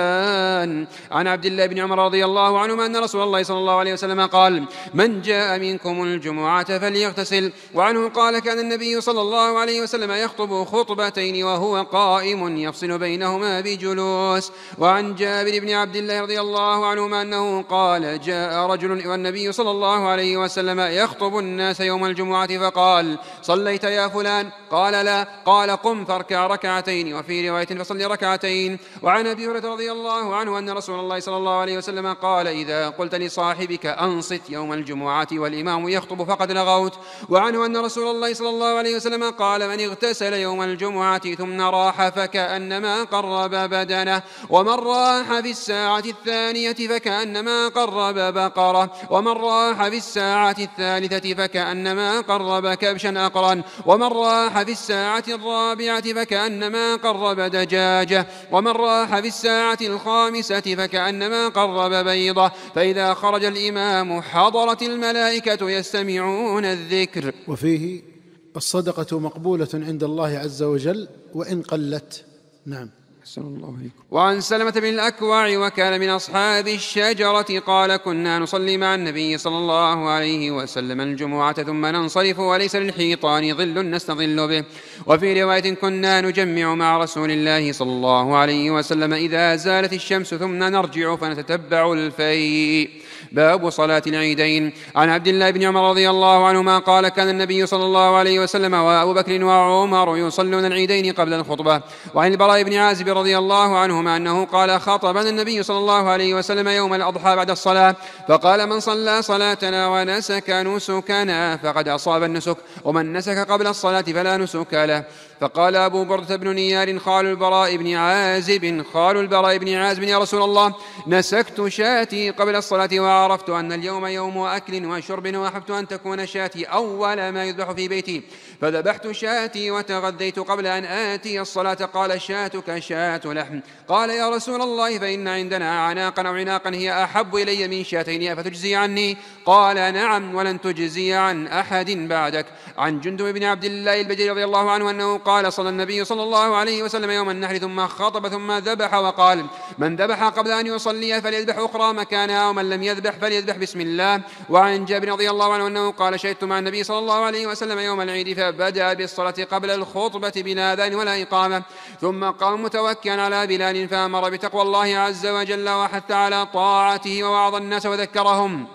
عن عبد الله بن عمر رضي الله عنهما أن رسول الله صلى الله عليه وسلم قال من جاء منكم الجمعة فليغتسل. وعنه قال كان النبي صلى الله عليه وسلم يخطب خطبتين وهو قائم يفصل بينهما بجلوس. وعن جابر بن عبد الله رضي الله عنهما أنه قال جاء رجل والنبي صلى الله عليه وسلم يخطب الناس يوم الجمعة فقال صليت يا فلان؟ قال لا. قال قم فاركع ركعتين وفي رواية فصل ركعتين. وعن أبي هريرة رضي الله عنه أن رسول الله صلى الله عليه وسلم قال إذا قلت لصاحبك أنصت يوم الجمعة والإمام يخطب فقد لغوت. وعنه أن رسول الله صلى الله عليه وسلم قال من اغتسل يوم الجمعة ثم راح فكأنما قرب بدنه ومن راح في الساعة الثانية فكأنما قرب بقرة ومن راح في الساعة الثالثة فكأنما قرب كبشا أقرا ومن راح في الساعة الرابعة فكأنما قرب دجاجة ومن راح في الساعة الخامسة فكأنما قرب بيضة فإذا خرج الإمام حضرت الملائكة يستمعون الذكر. وفيه الصدقة مقبولة عند الله عز وجل وإن قلت نعم. أحسن الله وعن سلمة بن الأكوع وكان من أصحاب الشجرة قال كنا نصلي مع النبي صلى الله عليه وسلم الجمعة ثم ننصرف وليس للحيطان ظل نستظل به. وفي رواية كنا نجمع مع رسول الله صلى الله عليه وسلم إذا زالت الشمس ثم نرجع فنتتبع الفيء. باب صلاة العيدين. عن عبد الله بن عمر رضي الله عنهما قال كان النبي صلى الله عليه وسلم وأبو بكر وعمر يصلون العيدين قبل الخطبة. وعن البراء بن عازب رضي الله عنهما أنه قال خطبنا النبي صلى الله عليه وسلم يوم الأضحى بعد الصلاة. فقال من صلى صلاتنا ونسك نسكنا فقد أصاب النسك ومن نسك قبل الصلاة فلا نسك له. فقال أبو بردة بن نيار خال البراء بن عازب خال البراء بن عازب يا رسول الله نسكت شاتي قبل الصلاة وعرفت أن اليوم يوم أكل وشرب وأحبت أن تكون شاتي أول ما يذبح في بيتي. فذبحت شاتي وتغذيت قبل أن آتي الصلاة. قال شاتك شاة لحم. قال يا رسول الله فإن عندنا عناقا أو عناقا هي أحب إلي من شاتين أفتجزي عني؟ قال نعم ولن تجزي عن أحد بعدك. عن جندب بن عبد الله البجري رضي الله عنه أنه قال صلى النبي صلى الله عليه وسلم يوم النحر ثم خطب ثم ذبح وقال من ذبح قبل أن يصلي فليذبح أخرى مكانها ومن لم يذبح فليذبح بسم الله. وعن جابر رضي الله عنه أنه قال شهدت مع النبي صلى الله عليه وسلم يوم العيد فبدأ بالصلاة قبل الخطبة بلا أذان ولا إقامة. ثم قام متوكئا على بلال فأمر بتقوى الله عز وجل وحث على طاعته ووعظ الناس وذكرهم.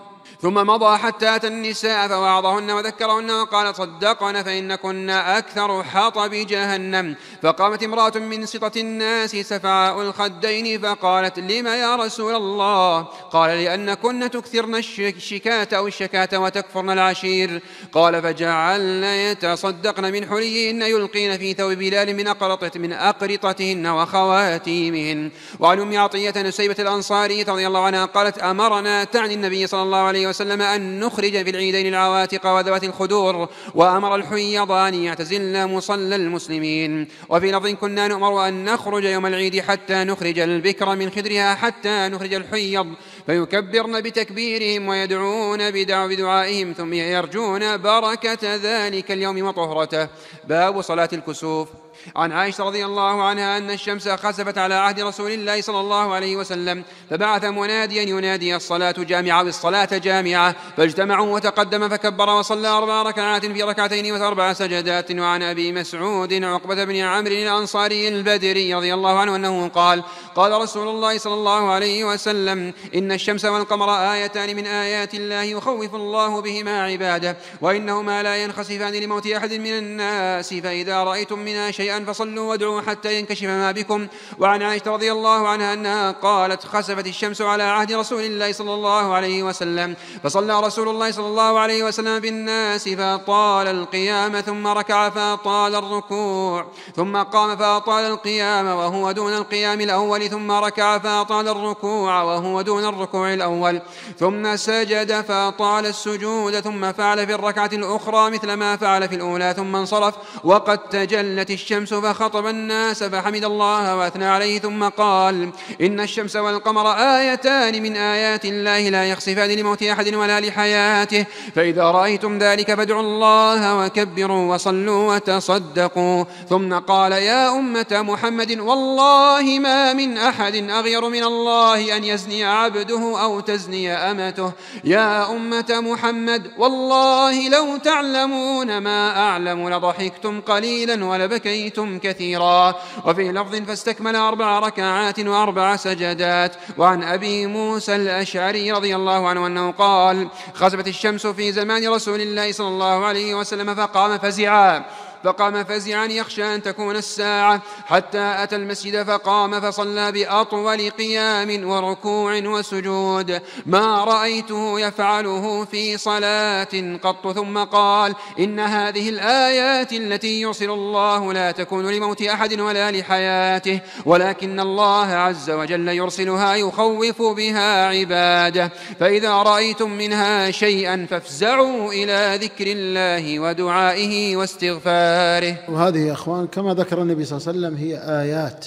ثم مضى حتى أتى النساء فوعظهن وذكرهن وقال صدقن فإن كن أكثر حطب جهنم فقامت امرأة من سطة الناس سفعاء الخدين فقالت لم يا رسول الله؟ قال لأن كن تكثرن الشكاة أو الشكاة وتكفرن العشير. قال فجعلن يتصدقن من حليهن يلقين في ثوب بلال من أقرطة من أقرطتهن وخواتيمهن. وعن أم عطية نسيبة الأنصارية رضي الله عنها قالت أمرنا تعني النبي صلى الله عليه وسلم أن نخرج في العيدين العواتق وذوات الخدور وأمر الحيض أن يعتزلن مصلى المسلمين. وفي لفظ كنا نؤمر أن نخرج يوم العيد حتى نخرج البكر من خدرها حتى نخرج الحيض فيكبرن بتكبيرهم ويدعون بدعائهم ثم يرجون بركة ذلك اليوم وطهرته. باب صلاة الكسوف. عن عائشة رضي الله عنها أن الشمس خسفت على عهد رسول الله صلى الله عليه وسلم فبعث مناديا ينادي الصلاة جامعة بالصلاة جامعة فاجتمعوا وتقدم فكبر وصلى أربع ركعات في ركعتين وأربع سجدات. وعن أبي مسعود عقبة بن عمرو الأنصاري البدري رضي الله عنه أنه قال قال رسول الله صلى الله عليه وسلم إن الشمس والقمر آيتان من آيات الله يخوف الله بهما عباده وإنهما لا ينخسفان لموت أحد من الناس فإذا رأيتم منها شيئا شيئا فصلوا وادعوا حتى ينكشف ما بكم. وعن عائشة رضي الله عنها أنها قالت خسفت الشمس على عهد رسول الله صلى الله عليه وسلم. فصلى رسول الله صلى الله عليه وسلم بالناس فطال القيام ثم ركع فطال الركوع ثم قام فأطال القيام وهو دون القيام الأول ثم ركع فأطال الركوع وهو دون الركوع الأول ثم سجد فأطال السجود ثم فعل في الركعة الأخرى مثل ما فعل في الأولى ثم انصرف وقد تجلت الشمس الشمس فخطب الناس فحمد الله وأثنى عليه ثم قال إن الشمس والقمر آيتان من آيات الله لا يخسفان لموت أحد ولا لحياته فإذا رأيتم ذلك فادعوا الله وكبروا وصلوا وتصدقوا. ثم قال يا أمة محمد والله ما من أحد أغير من الله أن يزني عبده أو تزني أمته. يا أمة محمد والله لو تعلمون ما أعلم لضحكتم قليلا ولبكيتم بقيتم كثيرا. وفي لفظ فاستكمل أربع ركعات وأربع سجدات. وعن أبي موسى الأشعري رضي الله عنه أنه قال خسفت الشمس في زمان رسول الله صلى الله عليه وسلم فقام فزعا. فقام فزعا يخشى أن تكون الساعة. حتى أتى المسجد فقام فصلى بأطول قيام وركوع وسجود. ما رأيته يفعله في صلاة قط ثم قال إن هذه الآيات التي يرسل الله لا تكون لموت أحد ولا لحياته ولكن الله عز وجل يرسلها يخوف بها عباده. فإذا رأيتم منها شيئا فافزعوا إلى ذكر الله ودعائه واستغفاره. يساره وهذه يا أخوان كما ذكر النبي صلى الله عليه وسلم هي آيات.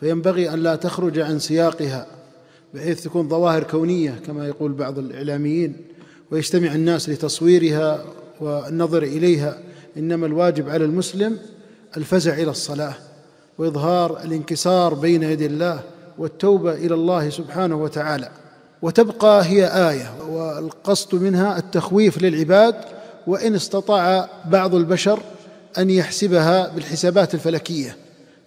فينبغي أن لا تخرج عن سياقها بحيث تكون ظواهر كونية كما يقول بعض الإعلاميين. ويجتمع الناس لتصويرها والنظر إليها. إنما الواجب على المسلم الفزع إلى الصلاة وإظهار الانكسار بين يدي الله والتوبة إلى الله سبحانه وتعالى. وتبقى هي آية والقصد منها التخويف للعباد وإن استطاع بعض البشر أن يحسبها بالحسابات الفلكية.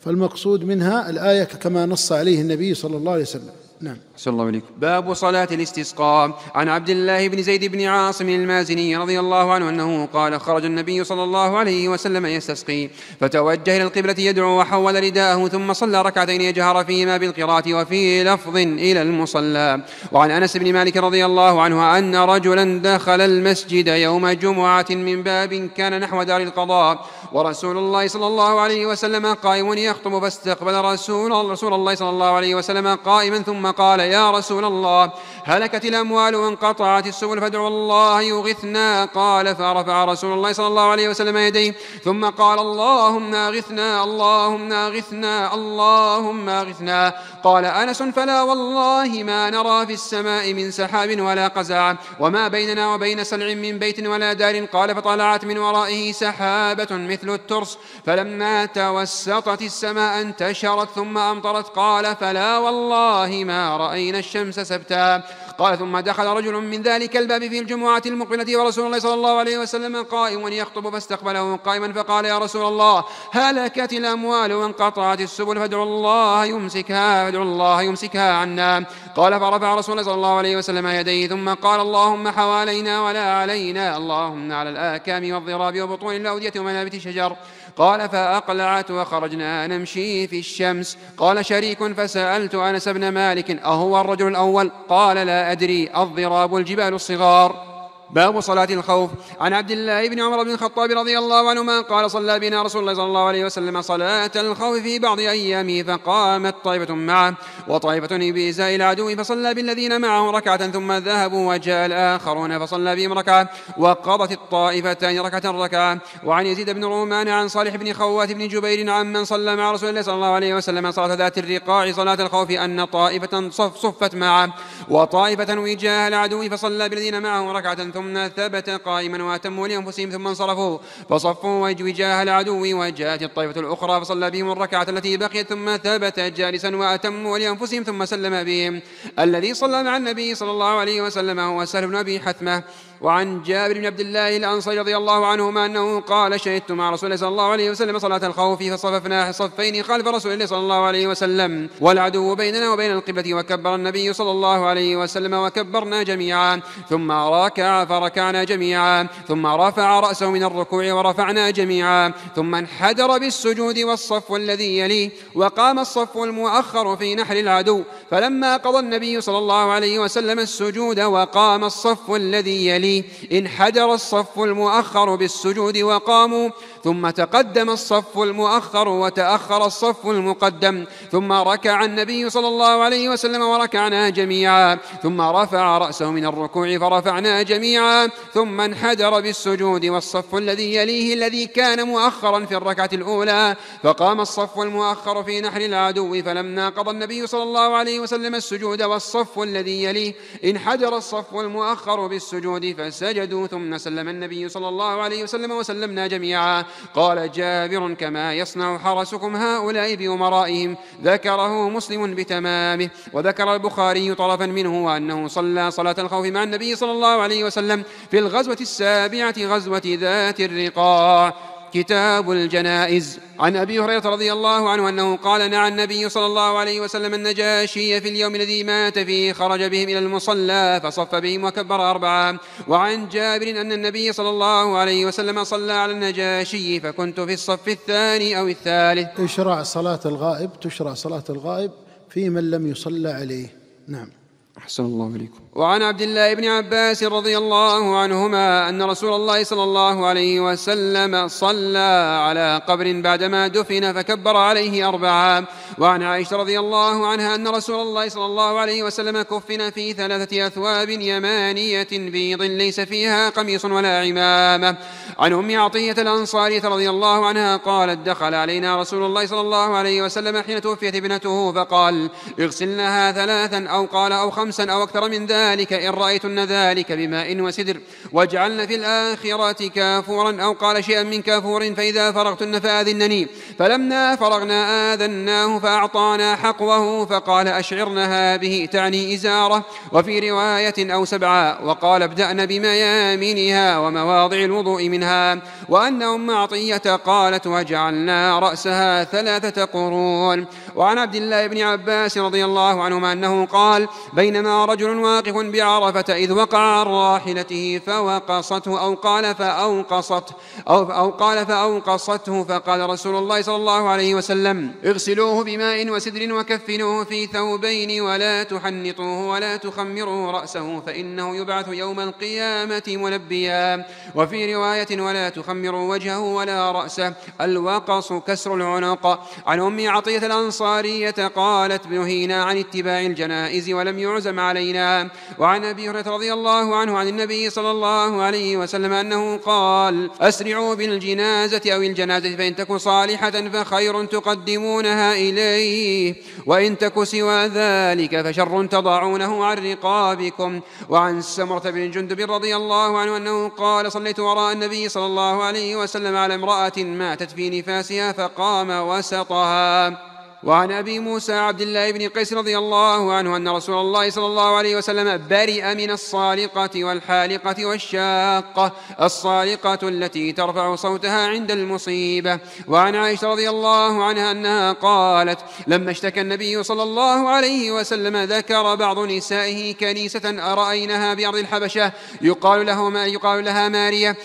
فالمقصود منها الآية كما نص عليه النبي صلى الله عليه وسلم. نعم. صلى الله عليكم باب صلاة الاستسقاء. عن عبد الله بن زيد بن عاصم المازني رضي الله عنه أنه قال خرج النبي صلى الله عليه وسلم يستسقي فتوجه إلى القبلة يدعو وحول رداءه ثم صلى ركعتين يجهر فيهما بالقراءة وفي لفظ إلى المصلى. وعن أنس بن مالك رضي الله عنه أن رجلا دخل المسجد يوم جمعة من باب كان نحو دار القضاء ورسول الله صلى الله عليه وسلم قائم يخطب فاستقبل رسول رسول الله صلى الله عليه وسلم قائما ثم قال يا رسول الله هلكت الأموال وانقطعت السبل فادعوا الله يغثنا قال فرفع رسول الله صلى الله عليه وسلم يديه ثم قال اللهم اغثنا اللهم اغثنا اللهم اغثنا قال أنس فلا والله ما نرى في السماء من سحاب ولا قزع وما بيننا وبين سلع من بيت ولا دار قال فطلعت من ورائه سحابة مثل الترس فلما توسطت السماء انتشرت ثم أمطرت قال فلا والله ما رأينا الشمس سبتا. قال ثم دخل رجل من ذلك الباب في الجمعة المقبلة ورسول الله صلى الله عليه وسلم قائم يخطب فاستقبله قائما فقال يا رسول الله هلكت الأموال وانقطعت السبل فادعوا الله يمسكها فادعوا الله يمسكها عنا. قال فرفع رسول الله صلى الله عليه وسلم يديه ثم قال اللهم حوالينا ولا علينا اللهم على الآكام والضراب وبطون الأودية ومنابت الشجر. قال فأقلعت وخرجنا نمشي في الشمس. قال شريك فسألت أنس بن مالك أهو الرجل الأول؟ قال لا أدري. الضراب الجبال الصغار. باب صلاة الخوف. عن عبد الله بن عمر بن الخطاب رضي الله عنهما قال صلى بنا رسول الله صلى الله عليه وسلم صلاة الخوف في بعض أيامه فقامت طائفة معه وطائفة بإزاء العدو فصلى بالذين معه ركعة ثم ذهبوا وجاء الآخرون فصلى بهم ركعة وقضت الطائفتان ركعة ركعة. وعن يزيد بن رومان عن صالح بن خوات بن جبير عن من صلى مع رسول الله صلى الله عليه وسلم صلاة ذات الرقاع صلاة الخوف أن طائفة صف صفت معه وطائفة وجاه العدو فصلى بالذين معه ركعة ثم ثبت قائما واتموا لأنفسهم ثم انصرفوا فصفوا وجاه العدو وجاءت الطائفة الأخرى فصلى بهم الركعة التي بقيت ثم ثبت جالسا واتموا لأنفسهم ثم سلم بهم. الذي صلى مع النبي صلى الله عليه وسلم هو سهل بن أبي حثمة. وعن جابر بن عبد الله الأنصاري رضي الله عنهما أنه قال شهدت مع رسول الله صلى الله عليه وسلم صلاة الخوف فصففنا صفين خلف رسول الله صلى الله عليه وسلم. والعدو بيننا وبين القبلة وكبر النبي صلى الله عليه وسلم وكبرنا جميعا. ثم ركع فركعنا جميعا ثم رفع رأسه من الركوع ورفعنا جميعا ثم انحدر بالسجود والصف الذي يليه وقام الصف المؤخر في نحر العدو. فلما قضى النبي صلى الله عليه وسلم السجود وقام الصف الذي يليه انحدر الصف المؤخر بالسجود وقاموا ثم تقدم الصف المؤخر وتأخر الصف المقدم ثم ركع النبي صلى الله عليه وسلم وركعنا جميعا ثم رفع رأسه من الركوع فرفعنا جميعا ثم انحدر بالسجود والصف الذي يليه الذي كان مؤخرا في الركعة الأولى فقام الصف المؤخر في نحر العدو فلما قضى النبي صلى الله عليه وسلم السجود والصف الذي يليه انحدر الصف المؤخر بالسجود فسجدوا ثم سلم النبي صلى الله عليه وسلم وسلمنا جميعا. قال جابر كما يصنع حرسكم هؤلاء بأمرائهم. ذكره مسلم بتمامه. وذكر البخاري طرفا منه وأنه صلى صلاة الخوف مع النبي صلى الله عليه وسلم في الغزوة السابعة غزوة ذات الرقاع. كتاب الجنائز. عن أبي هريرة رضي الله عنه أنه قال نعى النبي صلى الله عليه وسلم النجاشي في اليوم الذي مات فيه خرج بهم إلى المصلى فصف بهم وكبر أربعة. وعن جابر أن النبي صلى الله عليه وسلم صلى على النجاشي فكنت في الصف الثاني أو الثالث. تشرع صلاة الغائب تشرع صلاة الغائب في من لم يصلى عليه. نعم. أحسن الله إليكم وعن عبد الله بن عباس رضي الله عنهما أن رسول الله صلى الله عليه وسلم صلى على قبر بعدما دفن فكبر عليه أربعا وعن عائشة رضي الله عنها أن رسول الله صلى الله عليه وسلم كفن في ثلاثة أثواب يمانية بيض ليس فيها قميص ولا عمامة. عن أم عطية الأنصارية رضي الله عنها قالت دخل علينا رسول الله صلى الله عليه وسلم حين توفيت ابنته فقال اغسلنها ثلاثا أو قال أو خمسا أو أكثر من ذلك إن رأيتن ذلك بماء وسدر. واجعلن في الآخرة كافورا أو قال شيئا من كافور فإذا فرغتن فآذنني. فلما فرغنا آذناه فأعطانا حقوه فقال أشعرنها به تعني إزارة. وفي رواية أو سبعة وقال ابدأن بميامنها ومواضع الوضوء منها. وأن أم عطية قالت وجعلنا رأسها ثلاثة قرون. وعن عبد الله بن عباس رضي الله عنهما أنه قال بينما رجل واقف بعرفة إذ وقع عن راحلته فوقصته أو قال فأوقصت أو, أو قال فأوقصته فقال رسول الله صلى الله عليه وسلم اغسلوه بماء وسدر وكفنوه في ثوبين ولا تحنطوه ولا تخمروا رأسه فإنه يبعث يوم القيامة ملبيا. وفي رواية ولا تخمروا وجهه ولا رأسه الوقص كسر العنق. عن أم عطية الأنصارية قالت نهينا عن اتباع الجنائز ولم يعزم علينا. وعن أبي هريرة رضي الله عنه عن النبي صلى الله عليه وسلم أنه قال أسرعوا بالجنازة أو الجنازة فإن تكن صالحة فخير تقدمونها إليه. وإن تك سوى ذلك فشر تضعونه عن رقابكم. وعن سمرة بن جندب رضي الله عنه أنه قال صليت وراء النبي صلى الله عليه وسلم على امرأة ماتت في نفاسها فقام وسطها. وعن أبي موسى عبد الله بن قيس رضي الله عنه أن رسول الله صلى الله عليه وسلم برئ من الصالقة والحالقة والشاقة الصالقة التي ترفع صوتها عند المصيبة. وعن عائشة رضي الله عنها أنها قالت لما اشتكى النبي صلى الله عليه وسلم ذكر بعض نسائه كنيسة أرأينها بأرض الحبشة يقال له ما يقال لها ماريا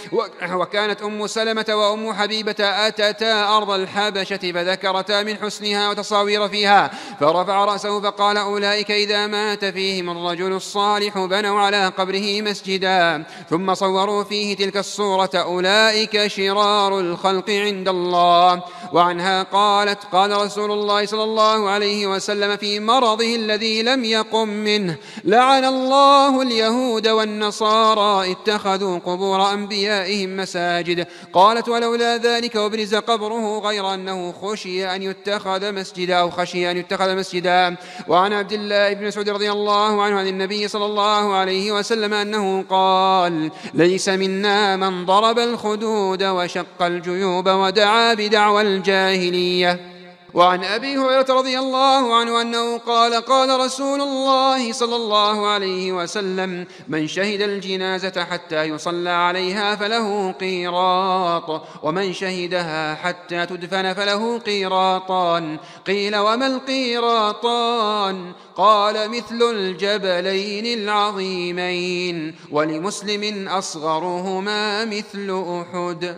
وكانت أم سلمة وأم حبيبة أتتا أرض الحبشة فذكرتا من حسنها التصاوير فيها فرفع رأسه فقال أولئك إذا مات فيهم الرجل الصالح بنوا على قبره مسجدا. ثم صوروا فيه تلك الصورة أولئك شرار الخلق عند الله. وعنها قالت قال رسول الله صلى الله عليه وسلم في مرضه الذي لم يقم منه لعن الله اليهود والنصارى اتخذوا قبور أنبيائهم مساجد. قالت ولولا ذلك وابرز قبره غير أنه خشي أن يتخذ مسجدا. مسجدا أو خشي أن يتخذ مسجدا. وعن عبد الله بن مسعود رضي الله عنه عن النبي صلى الله عليه وسلم أنه قال ليس منا من ضرب الخدود وشق الجيوب ودعا بدعوى الجاهلية. وعن أبي هريرة رضي الله عنه أنه قال قال رسول الله صلى الله عليه وسلم من شهد الجنازة حتى يصلى عليها فله قيراط ومن شهدها حتى تدفن فله قيراطان. قيل وما القيراطان؟ قال مثل الجبلين العظيمين ولمسلم أصغرهما مثل أحد.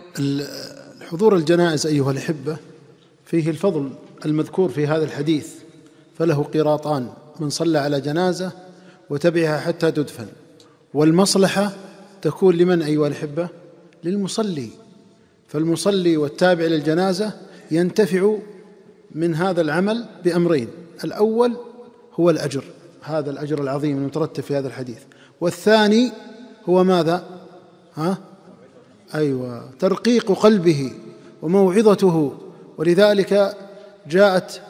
حضور الجنائز أيها الأحبة فيه الفضل المذكور في هذا الحديث فله قيراطان من صلى على جنازة وتبعها حتى تدفن والمصلحة تكون لمن أيها الأحبة؟ للمصلي. فالمصلي والتابع للجنازة ينتفع من هذا العمل بأمرين الأول هو الأجر هذا الأجر العظيم المترتب في هذا الحديث والثاني هو ماذا؟ ها؟ أيوه ترقيق قلبه وموعظته ولذلك جاءت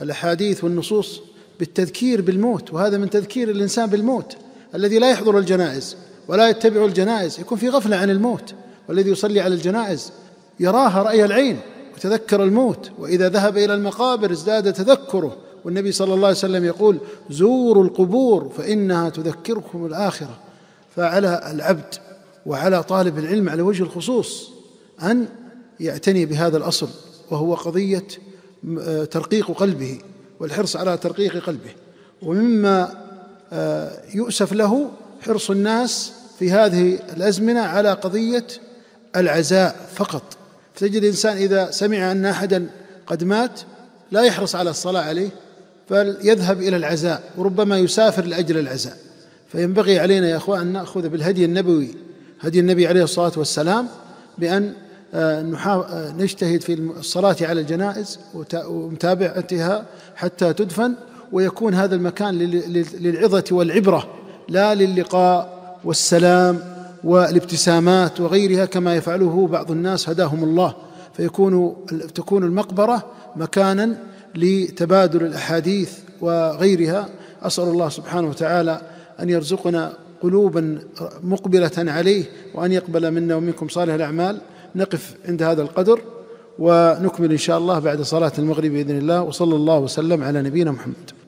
الأحاديث والنصوص بالتذكير بالموت وهذا من تذكير الإنسان بالموت الذي لا يحضر الجنائز ولا يتبع الجنائز يكون في غفلة عن الموت والذي يصلي على الجنائز يراها رأي العين وتذكر الموت وإذا ذهب إلى المقابر ازداد تذكره والنبي صلى الله عليه وسلم يقول زوروا القبور فإنها تذكركم الآخرة. فعلى العبد وعلى طالب العلم على وجه الخصوص أن يعتني بهذا الأصل. وهو قضية آه، ترقيق قلبه والحرص على ترقيق قلبه. ومما آه، يؤسف له حرص الناس في هذه الأزمنة على قضية العزاء فقط. فتجد الإنسان إذا سمع أن أحدا قد مات لا يحرص على الصلاة عليه بل يذهب إلى العزاء وربما يسافر لأجل العزاء. فينبغي علينا يا إخوان أن نأخذ بالهدي النبوي هدي النبي عليه الصلاة والسلام بأن نجتهد في الصلاة على الجنائز ومتابعتها حتى تدفن ويكون هذا المكان للعظة والعبرة لا للقاء والسلام والابتسامات وغيرها كما يفعله بعض الناس هداهم الله. فيكون تكون المقبرة مكانا لتبادل الأحاديث وغيرها. أسأل الله سبحانه وتعالى أن يرزقنا قلوبا مقبلة عليه وأن يقبل منا ومنكم صالح الأعمال. نقف عند هذا القدر ونكمل إن شاء الله بعد صلاة المغرب بإذن الله وصلى الله وسلم على نبينا محمد.